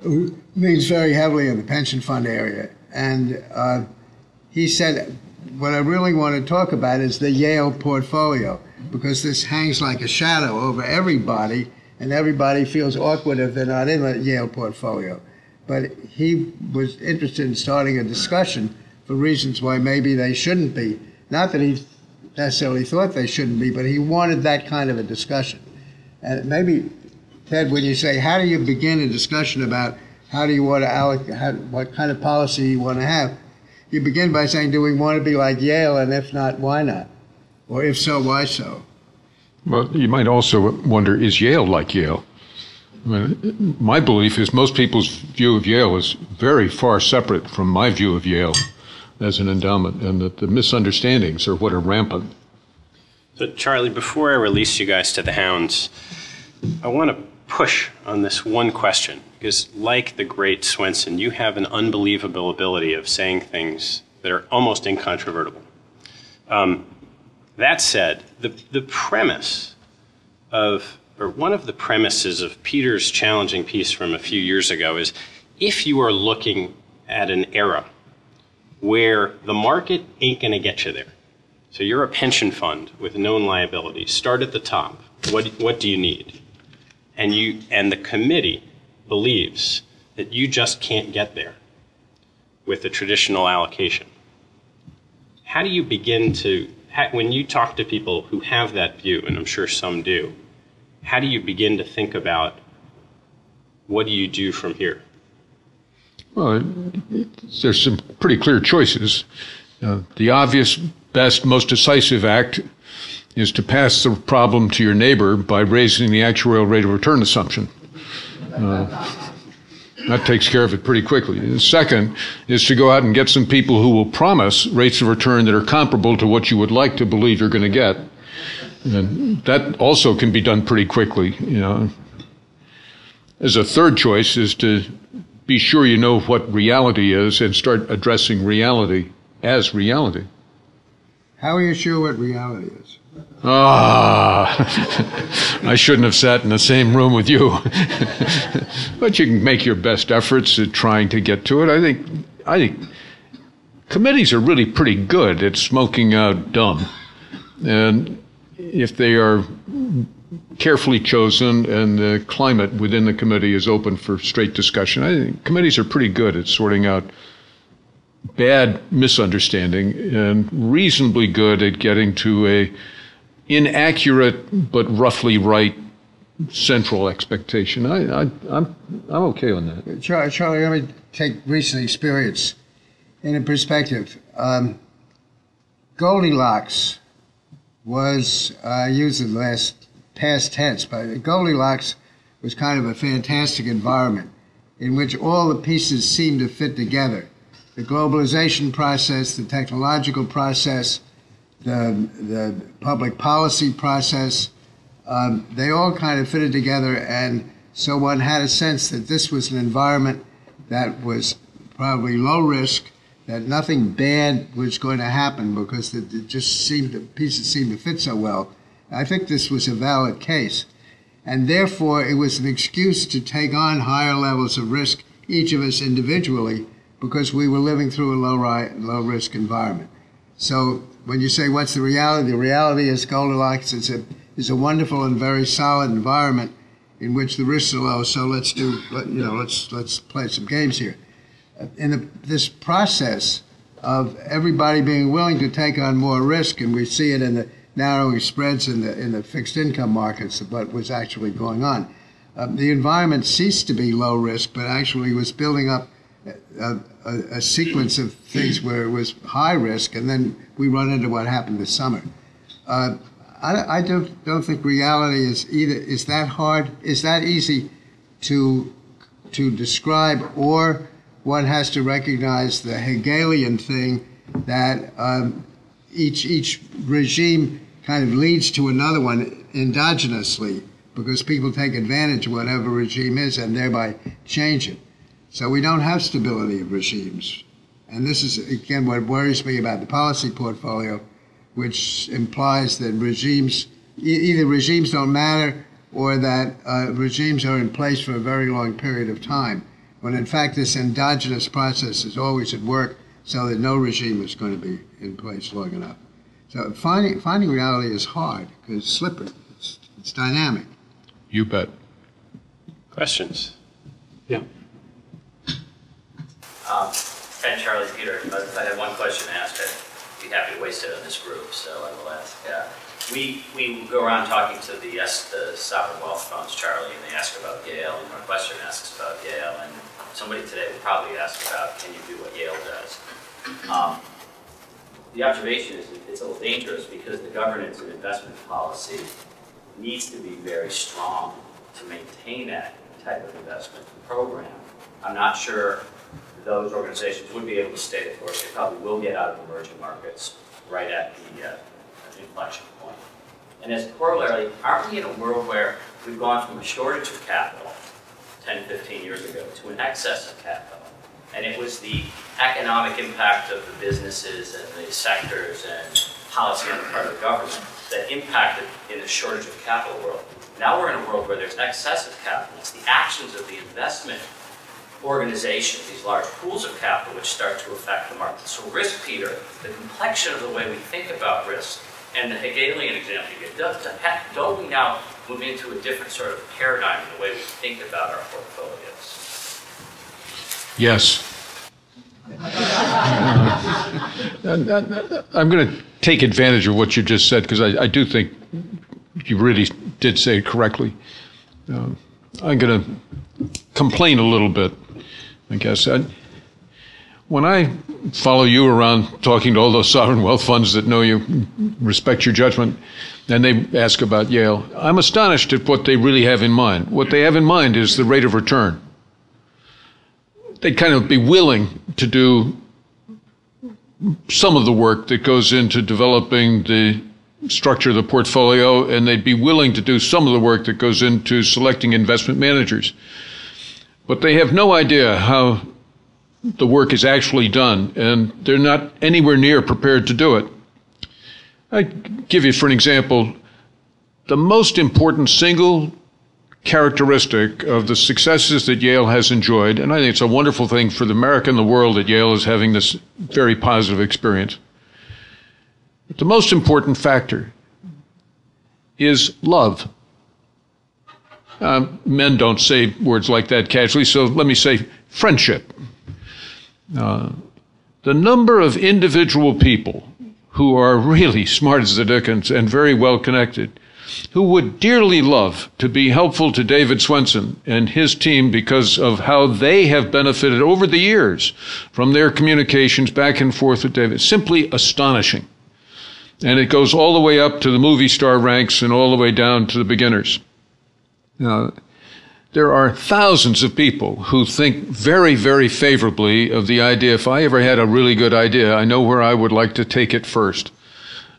who leans very heavily in the pension fund area, and uh, he said, "What I really want to talk about is the Yale portfolio because this hangs like a shadow over everybody." And everybody feels awkward if they're not in a Yale portfolio. But he was interested in starting a discussion for reasons why maybe they shouldn't be. Not that he necessarily thought they shouldn't be, but he wanted that kind of a discussion. And maybe, Ted, when you say, how do you begin a discussion about how do you want to allocate, what kind of policy you want to have, you begin by saying, do we want to be like Yale, and if not, why not? Or if so, why so? Well, you might also wonder is Yale like Yale? I mean, my belief is most people's view of Yale is very far separate from my view of Yale as an endowment, and that the misunderstandings are what are rampant. So, Charley, before I release you guys to the hounds, I want to push on this one question because, like the great Swensen, you have an unbelievable ability of saying things that are almost incontrovertible. Um, that said, the, the premise of, or one of the premises of Peter's challenging piece from a few years ago is if you are looking at an era where the market ain't going to get you there, so you're a pension fund with known liabilities, start at the top. What, what do you need? And, you, and the committee believes that you just can't get there with the traditional allocation. How do you begin to when you talk to people who have that view, and I'm sure some do, how do you begin to think about what do you do from here? Well, there's some pretty clear choices. Uh, the obvious, best, most decisive act is to pass the problem to your neighbor by raising the actuarial rate of return assumption. Uh, that takes care of it pretty quickly. The second is to go out and get some people who will promise rates of return that are comparable to what you would like to believe you're going to get. And that also can be done pretty quickly. You know. As a third choice is to be sure you know what reality is and start addressing reality as reality. How are you sure what reality is? Ah, I shouldn't have sat in the same room with you. but you can make your best efforts at trying to get to it. I think, I think committees are really pretty good at smoking out dumb. And if they are carefully chosen and the climate within the committee is open for straight discussion, I think committees are pretty good at sorting out bad misunderstanding and reasonably good at getting to a inaccurate but roughly right central expectation. I, I, I'm, I'm okay on that. Charley, Charley, let me take recent experience in a perspective. Um, Goldilocks was, I uh, use the last past tense, but Goldilocks was kind of a fantastic environment in which all the pieces seemed to fit together. The globalization process, the technological process, the, the public policy process, um, they all kind of fitted together. And so one had a sense that this was an environment that was probably low risk, that nothing bad was going to happen because it, just seemed the pieces seemed to fit so well. I think this was a valid case. And therefore, it was an excuse to take on higher levels of risk, each of us individually, because we were living through a low, low risk environment. So when you say what's the reality, the reality is Goldilocks is a, is a wonderful and very solid environment in which the risks are low. So let's do, let, you know, let's, let's play some games here. In the, this process of everybody being willing to take on more risk, and we see it in the narrowing spreads in the in the fixed income markets what was actually going on. Um, the environment ceased to be low risk, but actually was building up a, a, a, sequence of things where it was high risk, and then we run into what happened this summer. Uh, I, I, don't don't think reality is either is that hard is that easy to to describe, or one has to recognize the Hegelian thing that um, each each regime kind of leads to another one endogenously because people take advantage of whatever regime is and thereby change it. So we don't have stability of regimes. And this is, again, what worries me about the policy portfolio, which implies that regimes, either regimes don't matter or that uh, regimes are in place for a very long period of time, when in fact this endogenous process is always at work so that no regime is going to be in place long enough. So finding finding reality is hard because it's slippery. It's, it's dynamic. You bet. Questions? Yeah. Um, Charley Peter, if I had one question to ask, I'd be happy to waste it on this group, so I will ask. Uh, we, we go around talking to the, yes, the sovereign wealth funds, Charley, and they ask about Yale, and Northwestern asks about Yale, and somebody today will probably ask about, can you do what Yale does? Um, the observation is it's a little dangerous because the governance and investment policy needs to be very strong to maintain that type of investment program. I'm not sure those organizations would be able to stay the course. They probably will get out of emerging markets right at the uh, inflection point. And as a corollary, aren't we in a world where we've gone from a shortage of capital 10, 15 years ago to an excess of capital? And it was the economic impact of the businesses and the sectors and policy on the part of the government that impacted in the shortage of capital world. Now we're in a world where there's excessive capital. It's the actions of the investment organization, these large pools of capital, which start to affect the market. So risk, Peter, the complexion of the way we think about risk, and the Hegelian example you get, does, don't we now move into a different sort of paradigm in the way we think about our portfolios? Yes. I'm going to take advantage of what you just said because I, I, do think you really did say it correctly. Uh, I'm going to complain a little bit, I guess. I, when I follow you around talking to all those sovereign wealth funds that know you, respect your judgment, and they ask about Yale, I'm astonished at what they really have in mind. What they have in mind is the rate of return they'd kind of be willing to do some of the work that goes into developing the structure of the portfolio, and they'd be willing to do some of the work that goes into selecting investment managers. But they have no idea how the work is actually done, and they're not anywhere near prepared to do it. I give you, for an example, the most important single characteristic of the successes that Yale has enjoyed, and I think it's a wonderful thing for the America and the world that Yale is having this very positive experience. But the most important factor is love. Uh, men don't say words like that casually, so let me say friendship. Uh, the number of individual people who are really smart as the dickens and very well connected who would dearly love to be helpful to David Swensen and his team because of how they have benefited over the years from their communications back and forth with David. Simply astonishing. And it goes all the way up to the movie star ranks and all the way down to the beginners. Now, there are thousands of people who think very, very favorably of the idea if I ever had a really good idea, I know where I would like to take it first.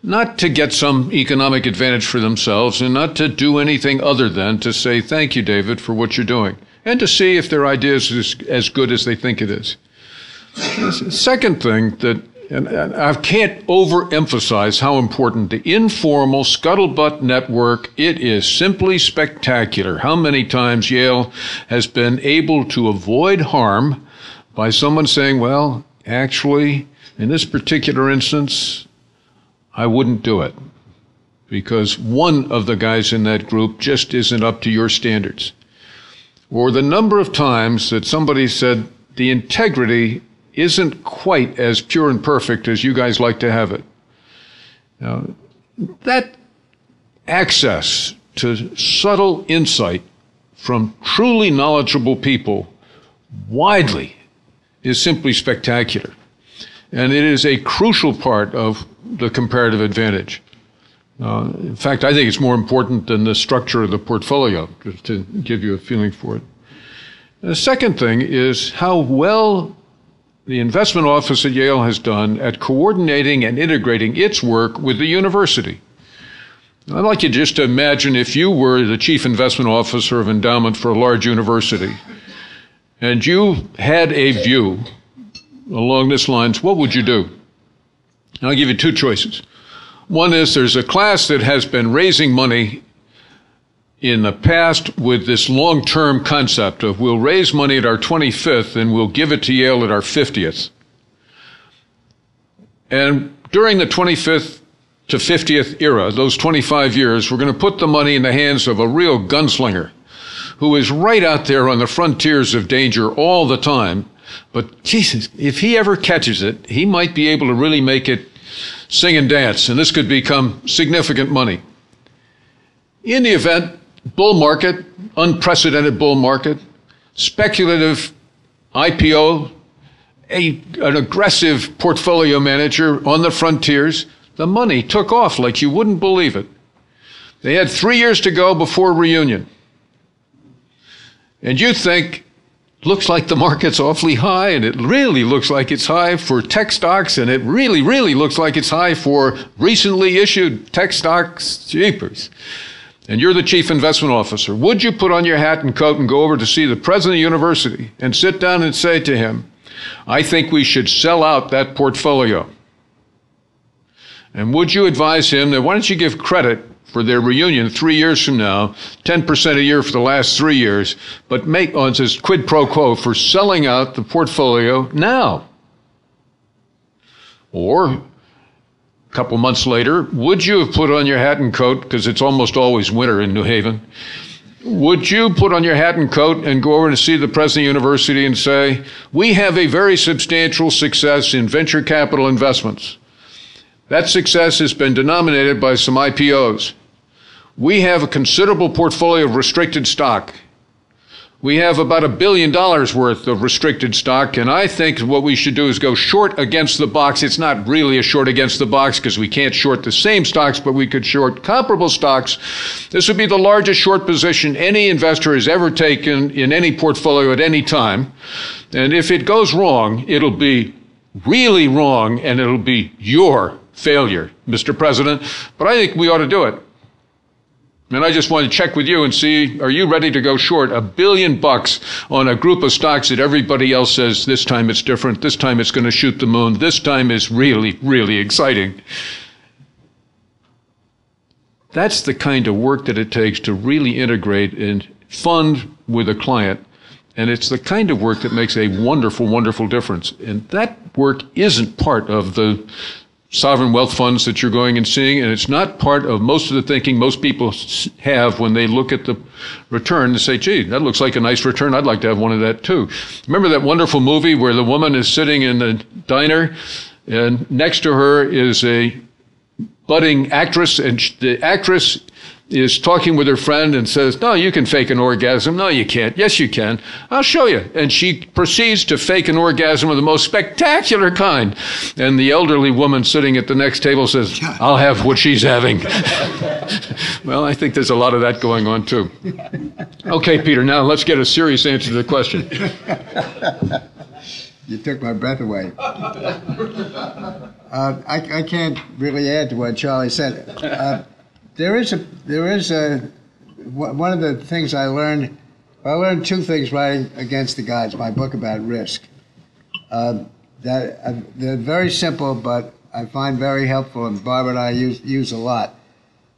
Not to get some economic advantage for themselves and not to do anything other than to say, thank you, David, for what you're doing, and to see if their idea is as good as they think it is. Second thing that and, I can't overemphasize how important the informal scuttlebutt network. It is simply spectacular. How many times Yale has been able to avoid harm by someone saying, "Well, actually, in this particular instance, I wouldn't do it." Because one of the guys in that group just isn't up to your standards. Or the number of times that somebody said the integrity isn't quite as pure and perfect as you guys like to have it. Now, that access to subtle insight from truly knowledgeable people widely is simply spectacular. And it is a crucial part of the comparative advantage. Uh, in fact, I think it's more important than the structure of the portfolio, just to give you a feeling for it. The second thing is how well the investment office at Yale has done at coordinating and integrating its work with the university. I'd like you just to imagine if you were the chief investment officer of endowment for a large university and you had a view along this lines, what would you do? And I'll give you two choices. One is there's a class that has been raising money in the past with this long term concept of we'll raise money at our 25th and we'll give it to Yale at our 50th. And during the 25th to 50th era, those 25 years, we're going to put the money in the hands of a real gunslinger who is right out there on the frontiers of danger all the time. But Jesus, if he ever catches it, he might be able to really make it sing and dance, and this could become significant money. In the event bull market, unprecedented bull market, speculative IPO, a, an aggressive portfolio manager on the frontiers. The money took off like you wouldn't believe it. They had three years to go before reunion. And you think, looks like the market's awfully high, and it really looks like it's high for tech stocks, and it really, really looks like it's high for recently issued tech stocks. Jeepers and you're the chief investment officer, would you put on your hat and coat and go over to see the president of the university and sit down and say to him, I think we should sell out that portfolio? And would you advise him that why don't you give credit for their reunion three years from now, 10% a year for the last three years, but make on oh, quid pro quo for selling out the portfolio now? Or couple months later, would you have put on your hat and coat, because it's almost always winter in New Haven, would you put on your hat and coat and go over to see the president of the university and say, We have a very substantial success in venture capital investments. That success has been denominated by some IPOs. We have a considerable portfolio of restricted stock we have about a billion dollars worth of restricted stock, and I think what we should do is go short against the box. It's not really a short against the box because we can't short the same stocks, but we could short comparable stocks. This would be the largest short position any investor has ever taken in any portfolio at any time. And if it goes wrong, it'll be really wrong and it'll be your failure, Mr. President. But I think we ought to do it. And I just want to check with you and see, are you ready to go short a billion bucks on a group of stocks that everybody else says this time it's different, this time it's going to shoot the moon, this time is really, really exciting? That's the kind of work that it takes to really integrate and fund with a client. And it's the kind of work that makes a wonderful, wonderful difference. And that work isn't part of the sovereign wealth funds that you're going and seeing, and it's not part of most of the thinking most people have when they look at the return and say, gee, that looks like a nice return. I'd like to have one of that too. Remember that wonderful movie where the woman is sitting in the diner and next to her is a budding actress, and the actress is talking with her friend and says, No, you can fake an orgasm. No, you can't. Yes, you can. I'll show you. And she proceeds to fake an orgasm of the most spectacular kind. And the elderly woman sitting at the next table says, I'll have what she's having. well, I think there's a lot of that going on too. Okay, Peter, now let's get a serious answer to the question. You took my breath away. Uh, I, I can't really add to what Charley said. Uh, there is a there is a one of the things I learned. I learned two things writing against the gods. My book about risk. Uh, that uh, they're very simple, but I find very helpful, and Barbara and I use use a lot.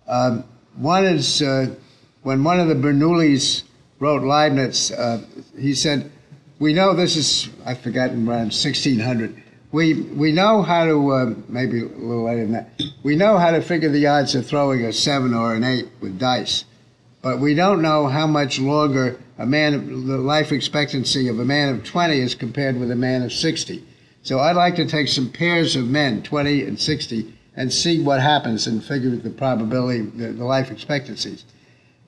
Um, one is uh, when one of the Bernoullis wrote Leibniz. Uh, he said, "We know this is I've forgotten around 1600." We we know how to uh, maybe a little later than that. We know how to figure the odds of throwing a seven or an eight with dice, but we don't know how much longer a man the life expectancy of a man of 20 is compared with a man of 60. So I'd like to take some pairs of men, 20 and 60, and see what happens and figure the probability, the, the life expectancies.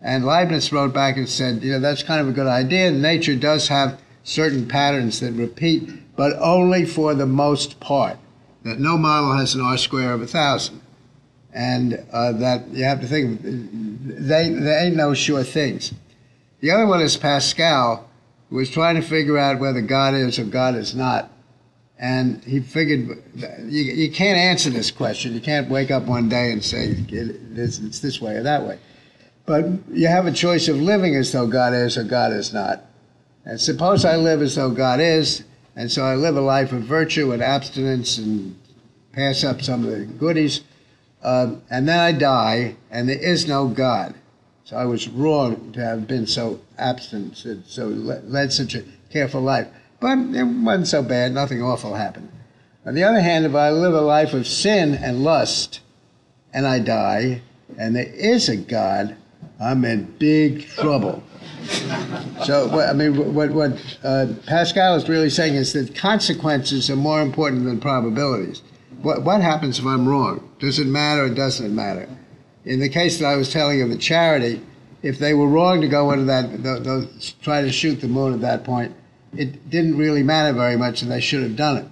And Leibniz wrote back and said, you know, that's kind of a good idea. Nature does have certain patterns that repeat but only for the most part. That no model has an R square of a thousand, and uh, that you have to think they they ain't no sure things. The other one is Pascal, who was trying to figure out whether God is or God is not, and he figured you, you can't answer this question. You can't wake up one day and say it's, it's this way or that way. But you have a choice of living as though God is or God is not. And suppose I live as though God is, and so I live a life of virtue and abstinence and pass up some of the goodies. Uh, and then I die, and there is no God. So I was wrong to have been so abstinent, so led such a careful life. But it wasn't so bad, nothing awful happened. On the other hand, if I live a life of sin and lust, and I die, and there is a God, I'm in big trouble. So, I mean, what, what uh, Pascal is really saying is that consequences are more important than probabilities. What, what happens if I'm wrong? Does it matter or doesn't it matter? In the case that I was telling of the charity, if they were wrong to go into that, those, try to shoot the moon at that point, it didn't really matter very much and they should have done it.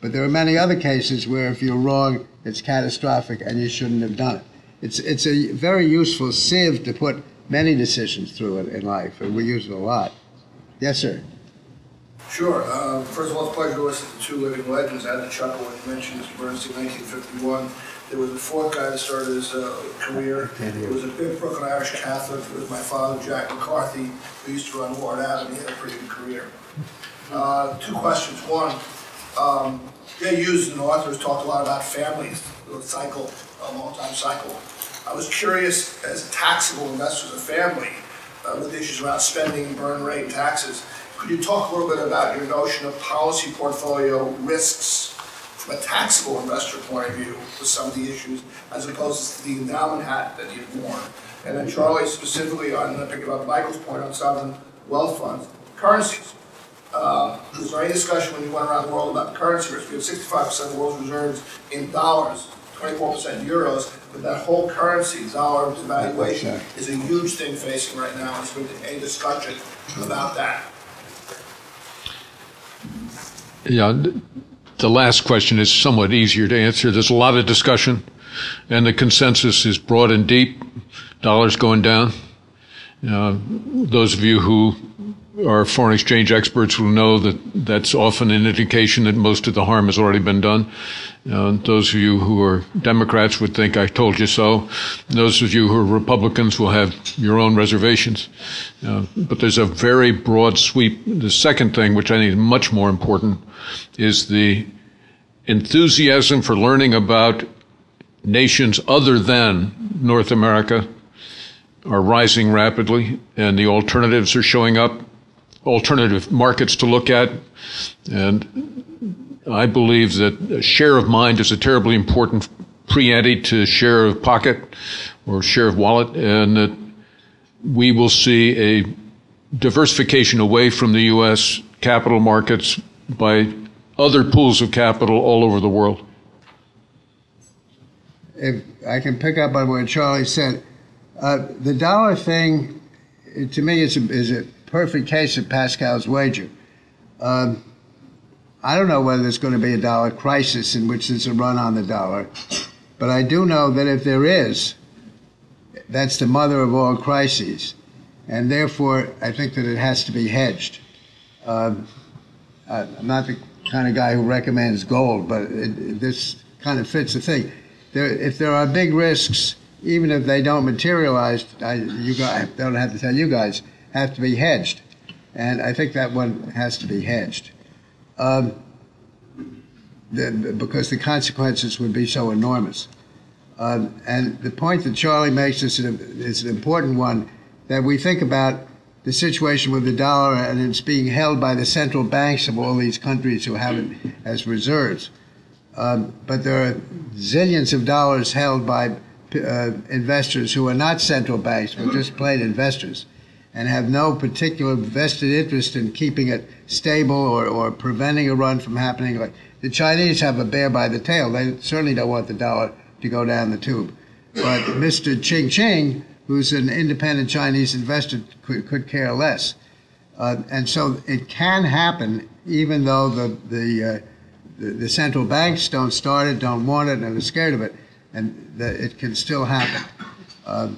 But there are many other cases where if you're wrong, it's catastrophic and you shouldn't have done it. It's, it's a very useful sieve to put many decisions through it in life, and we use it a lot. Yes, sir. Sure. Uh, first of all, it's a pleasure to listen to two living legends. I had to chuckle when you mentioned Mr. Bernstein, 1951. There was a fourth guy that started his uh, career. It was a big Brooklyn Irish Catholic. It was my father, Jack McCarthy, who used to run Ward Avenue. He had a pretty good career. Uh, two questions. One, um, Jay Hughes, an author, has talked a lot about families, the cycle, a long-time cycle. I was curious, as taxable investors, a family, uh, with issues around spending, burn rate, taxes, could you talk a little bit about your notion of policy portfolio risks from a taxable investor point of view with some of the issues, as opposed to the endowment hat that you've worn? And then Charley, specifically on, picking up Michael's point on sovereign wealth funds, currencies. Uh, was there any discussion when you went around the world about currency risk? We have 65% of the world's reserves in dollars, 24% euros. But that whole currency, dollar devaluation, is a huge thing facing right now. There's been a discussion about that. Yeah, the last question is somewhat easier to answer. There's a lot of discussion, and the consensus is broad and deep. Dollars going down. Uh, those of you who our foreign exchange experts will know that that's often an indication that most of the harm has already been done. Uh, those of you who are Democrats would think I told you so. Those of you who are Republicans will have your own reservations. Uh, but there's a very broad sweep. The second thing, which I think is much more important, is the enthusiasm for learning about nations other than North America are rising rapidly, and the alternatives are showing up alternative markets to look at. And I believe that share of mind is a terribly important pre-ante to share of pocket or share of wallet, and that we will see a diversification away from the U.S. capital markets by other pools of capital all over the world. If I can pick up on what Charley said, Uh, the dollar thing, to me, is a, is a perfect case of Pascal's wager. Um, I don't know whether there's going to be a dollar crisis in which there's a run on the dollar, but I do know that if there is, that's the mother of all crises, and therefore I think that it has to be hedged. Um, I'm not the kind of guy who recommends gold, but it, this kind of fits the thing. There, if there are big risks, even if they don't materialize, I, you guys don't have to tell you guys, have to be hedged, and I think that one has to be hedged, um, the, because the consequences would be so enormous. Um, and the point that Charley makes is an, is an important one that we think about the situation with the dollar and it's being held by the central banks of all these countries who have it as reserves. Um, but there are zillions of dollars held by uh, investors who are not central banks, but just plain investors, and have no particular vested interest in keeping it stable or, or preventing a run from happening. Like the Chinese have a bear by the tail. They certainly don't want the dollar to go down the tube. But Mr. Ching Ching, who's an independent Chinese investor, could, could care less. Uh, and so it can happen, even though the the, uh, the, the central banks don't start it, don't want it, and are scared of it, and that it can still happen. Uh,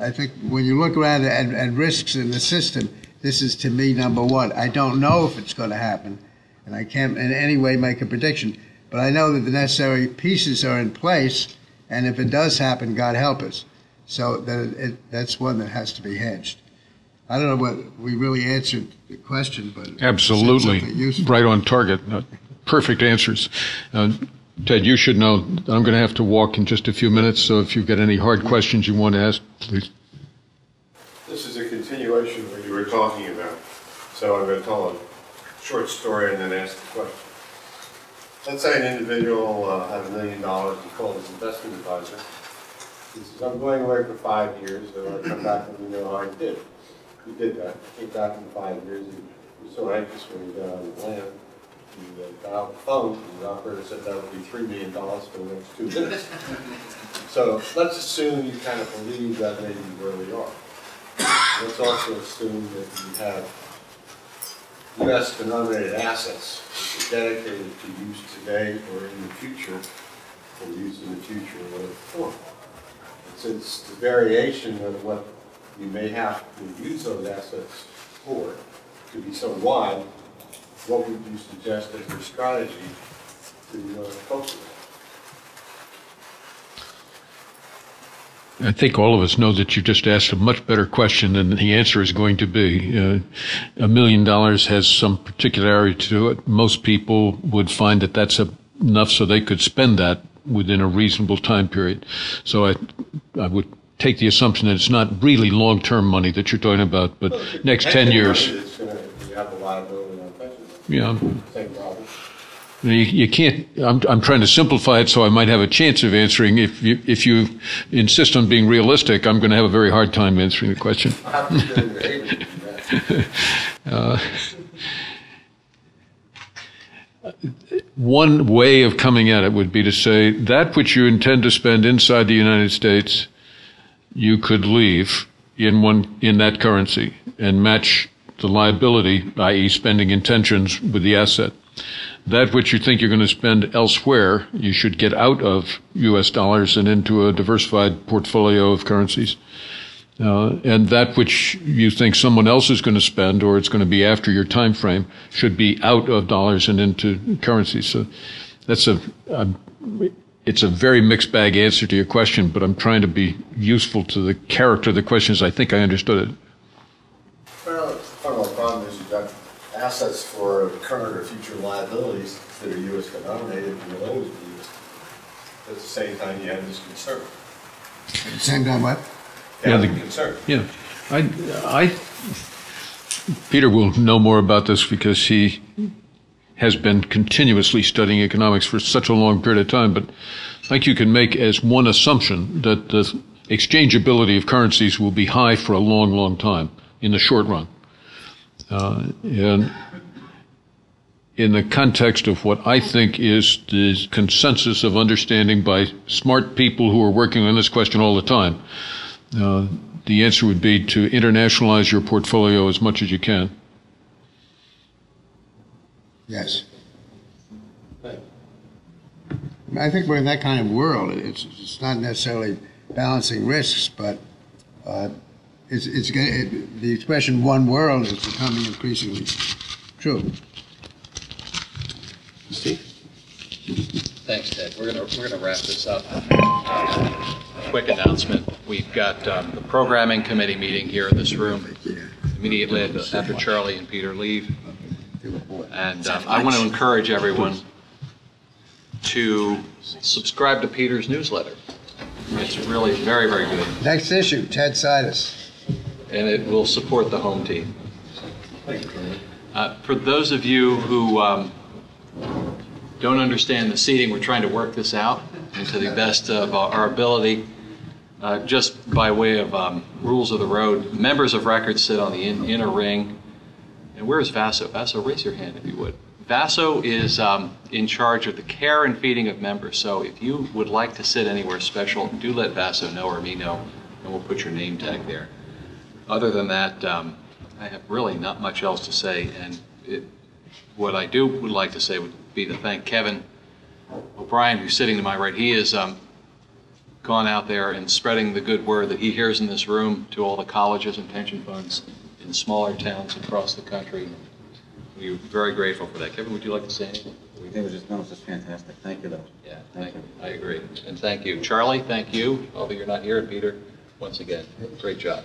I think when you look around at, at risks in the system, this is to me number one. I don't know if it's going to happen, and I can't in any way make a prediction. But I know that the necessary pieces are in place, and if it does happen, God help us. So that it, that's one that has to be hedged. I don't know whether we really answered the question, but Absolutely. Right on target. Uh, Perfect answers. Uh, Ted, you should know I'm going to have to walk in just a few minutes, so if you've got any hard questions you want to ask, please. This is a continuation of what you were talking about. So I'm going to tell a short story and then ask the question. Let's say an individual uh, had a million dollars and called his investment advisor. He says, I'm going away for five years, and I come back and we know how I did. He did that. He Came back in five years. He was so anxious when he got on the land. He uh, the phone, and the operator said that would be $3 million for the next two minutes. So let's assume you kind of believe that may be where we are. Let's also assume that you have U.S. denominated assets which are dedicated to use today or in the future, or use in the future in whatever form. And since the variation of what you may have to use those assets for could be so wide, what would you suggest as your strategy to uh, cope with? I think all of us know that you just asked a much better question than the answer is going to be. Uh, a million dollars has some particularity to it. Most people would find that that's a, enough so they could spend that within a reasonable time period. So I, I would take the assumption that it's not really long-term money that you're talking about, but next 10 years. It's gonna, you have a pension. Yeah. Same problem. You, you can't. I'm, I'm trying to simplify it so I might have a chance of answering. If you if you insist on being realistic, I'm going to have a very hard time answering the question. How do you do your age to do that? Uh, one way of coming at it would be to say that which you intend to spend inside the United States, you could leave in one in that currency and match the liability, i.e., spending intentions, with the asset. That which you think you're going to spend elsewhere, you should get out of U.S. dollars and into a diversified portfolio of currencies. Uh, and that which you think someone else is going to spend, or it's going to be after your time frame, should be out of dollars and into currencies. So that's a, a it's a very mixed bag answer to your question, but I'm trying to be useful to the character of the question as I think I understood it. Well, part of the problem is you've got assets for current or future liabilities that are US denominated and will always be US. At the same time, you have this concern. Same time, what? You Yeah, have the- the concern. Yeah, I, I, Peter will know more about this because he has been continuously studying economics for such a long period of time. But I think you can make as one assumption that the exchangeability of currencies will be high for a long, long time in the short run. Uh, and in the context of what I think is the consensus of understanding by smart people who are working on this question all the time, uh, the answer would be to internationalize your portfolio as much as you can. Yes. I think we're in that kind of world. It's, it's not necessarily balancing risks, but uh, it's, it's gonna, it, the expression "one world" is becoming increasingly true. Steve? Thanks, Ted. We're going to, we're going to wrap this up. Quick announcement. We've got um, the programming committee meeting here in this room immediately after Charley and Peter leave. And um, I want to encourage everyone to subscribe to Peter's newsletter. It's really very, very good, Next issue, Ted Sidus. And it will support the home team. Uh, For those of you who um, don't understand the seating, we're trying to work this out and to the best of our ability. Uh, Just by way of um, rules of the road, members of record sit on the in- inner ring. And where's Vaso? Vaso, raise your hand if you would. Vaso is um, in charge of the care and feeding of members. So if you would like to sit anywhere special, do let Vaso know or me know, and we'll put your name tag there. Other than that, um, I have really not much else to say. And it, what I do would like to say would be to thank Kevin O'Brien, who's sitting to my right. He has um, gone out there and spreading the good word that he hears in this room to all the colleges and pension funds in smaller towns across the country. We're very grateful for that. Kevin, would you like to say anything? It was just, no, it was just fantastic. Thank you, though. Yeah, thank you. I agree. And thank you. Charley, thank you, although you're not here, and Peter, once again, great job.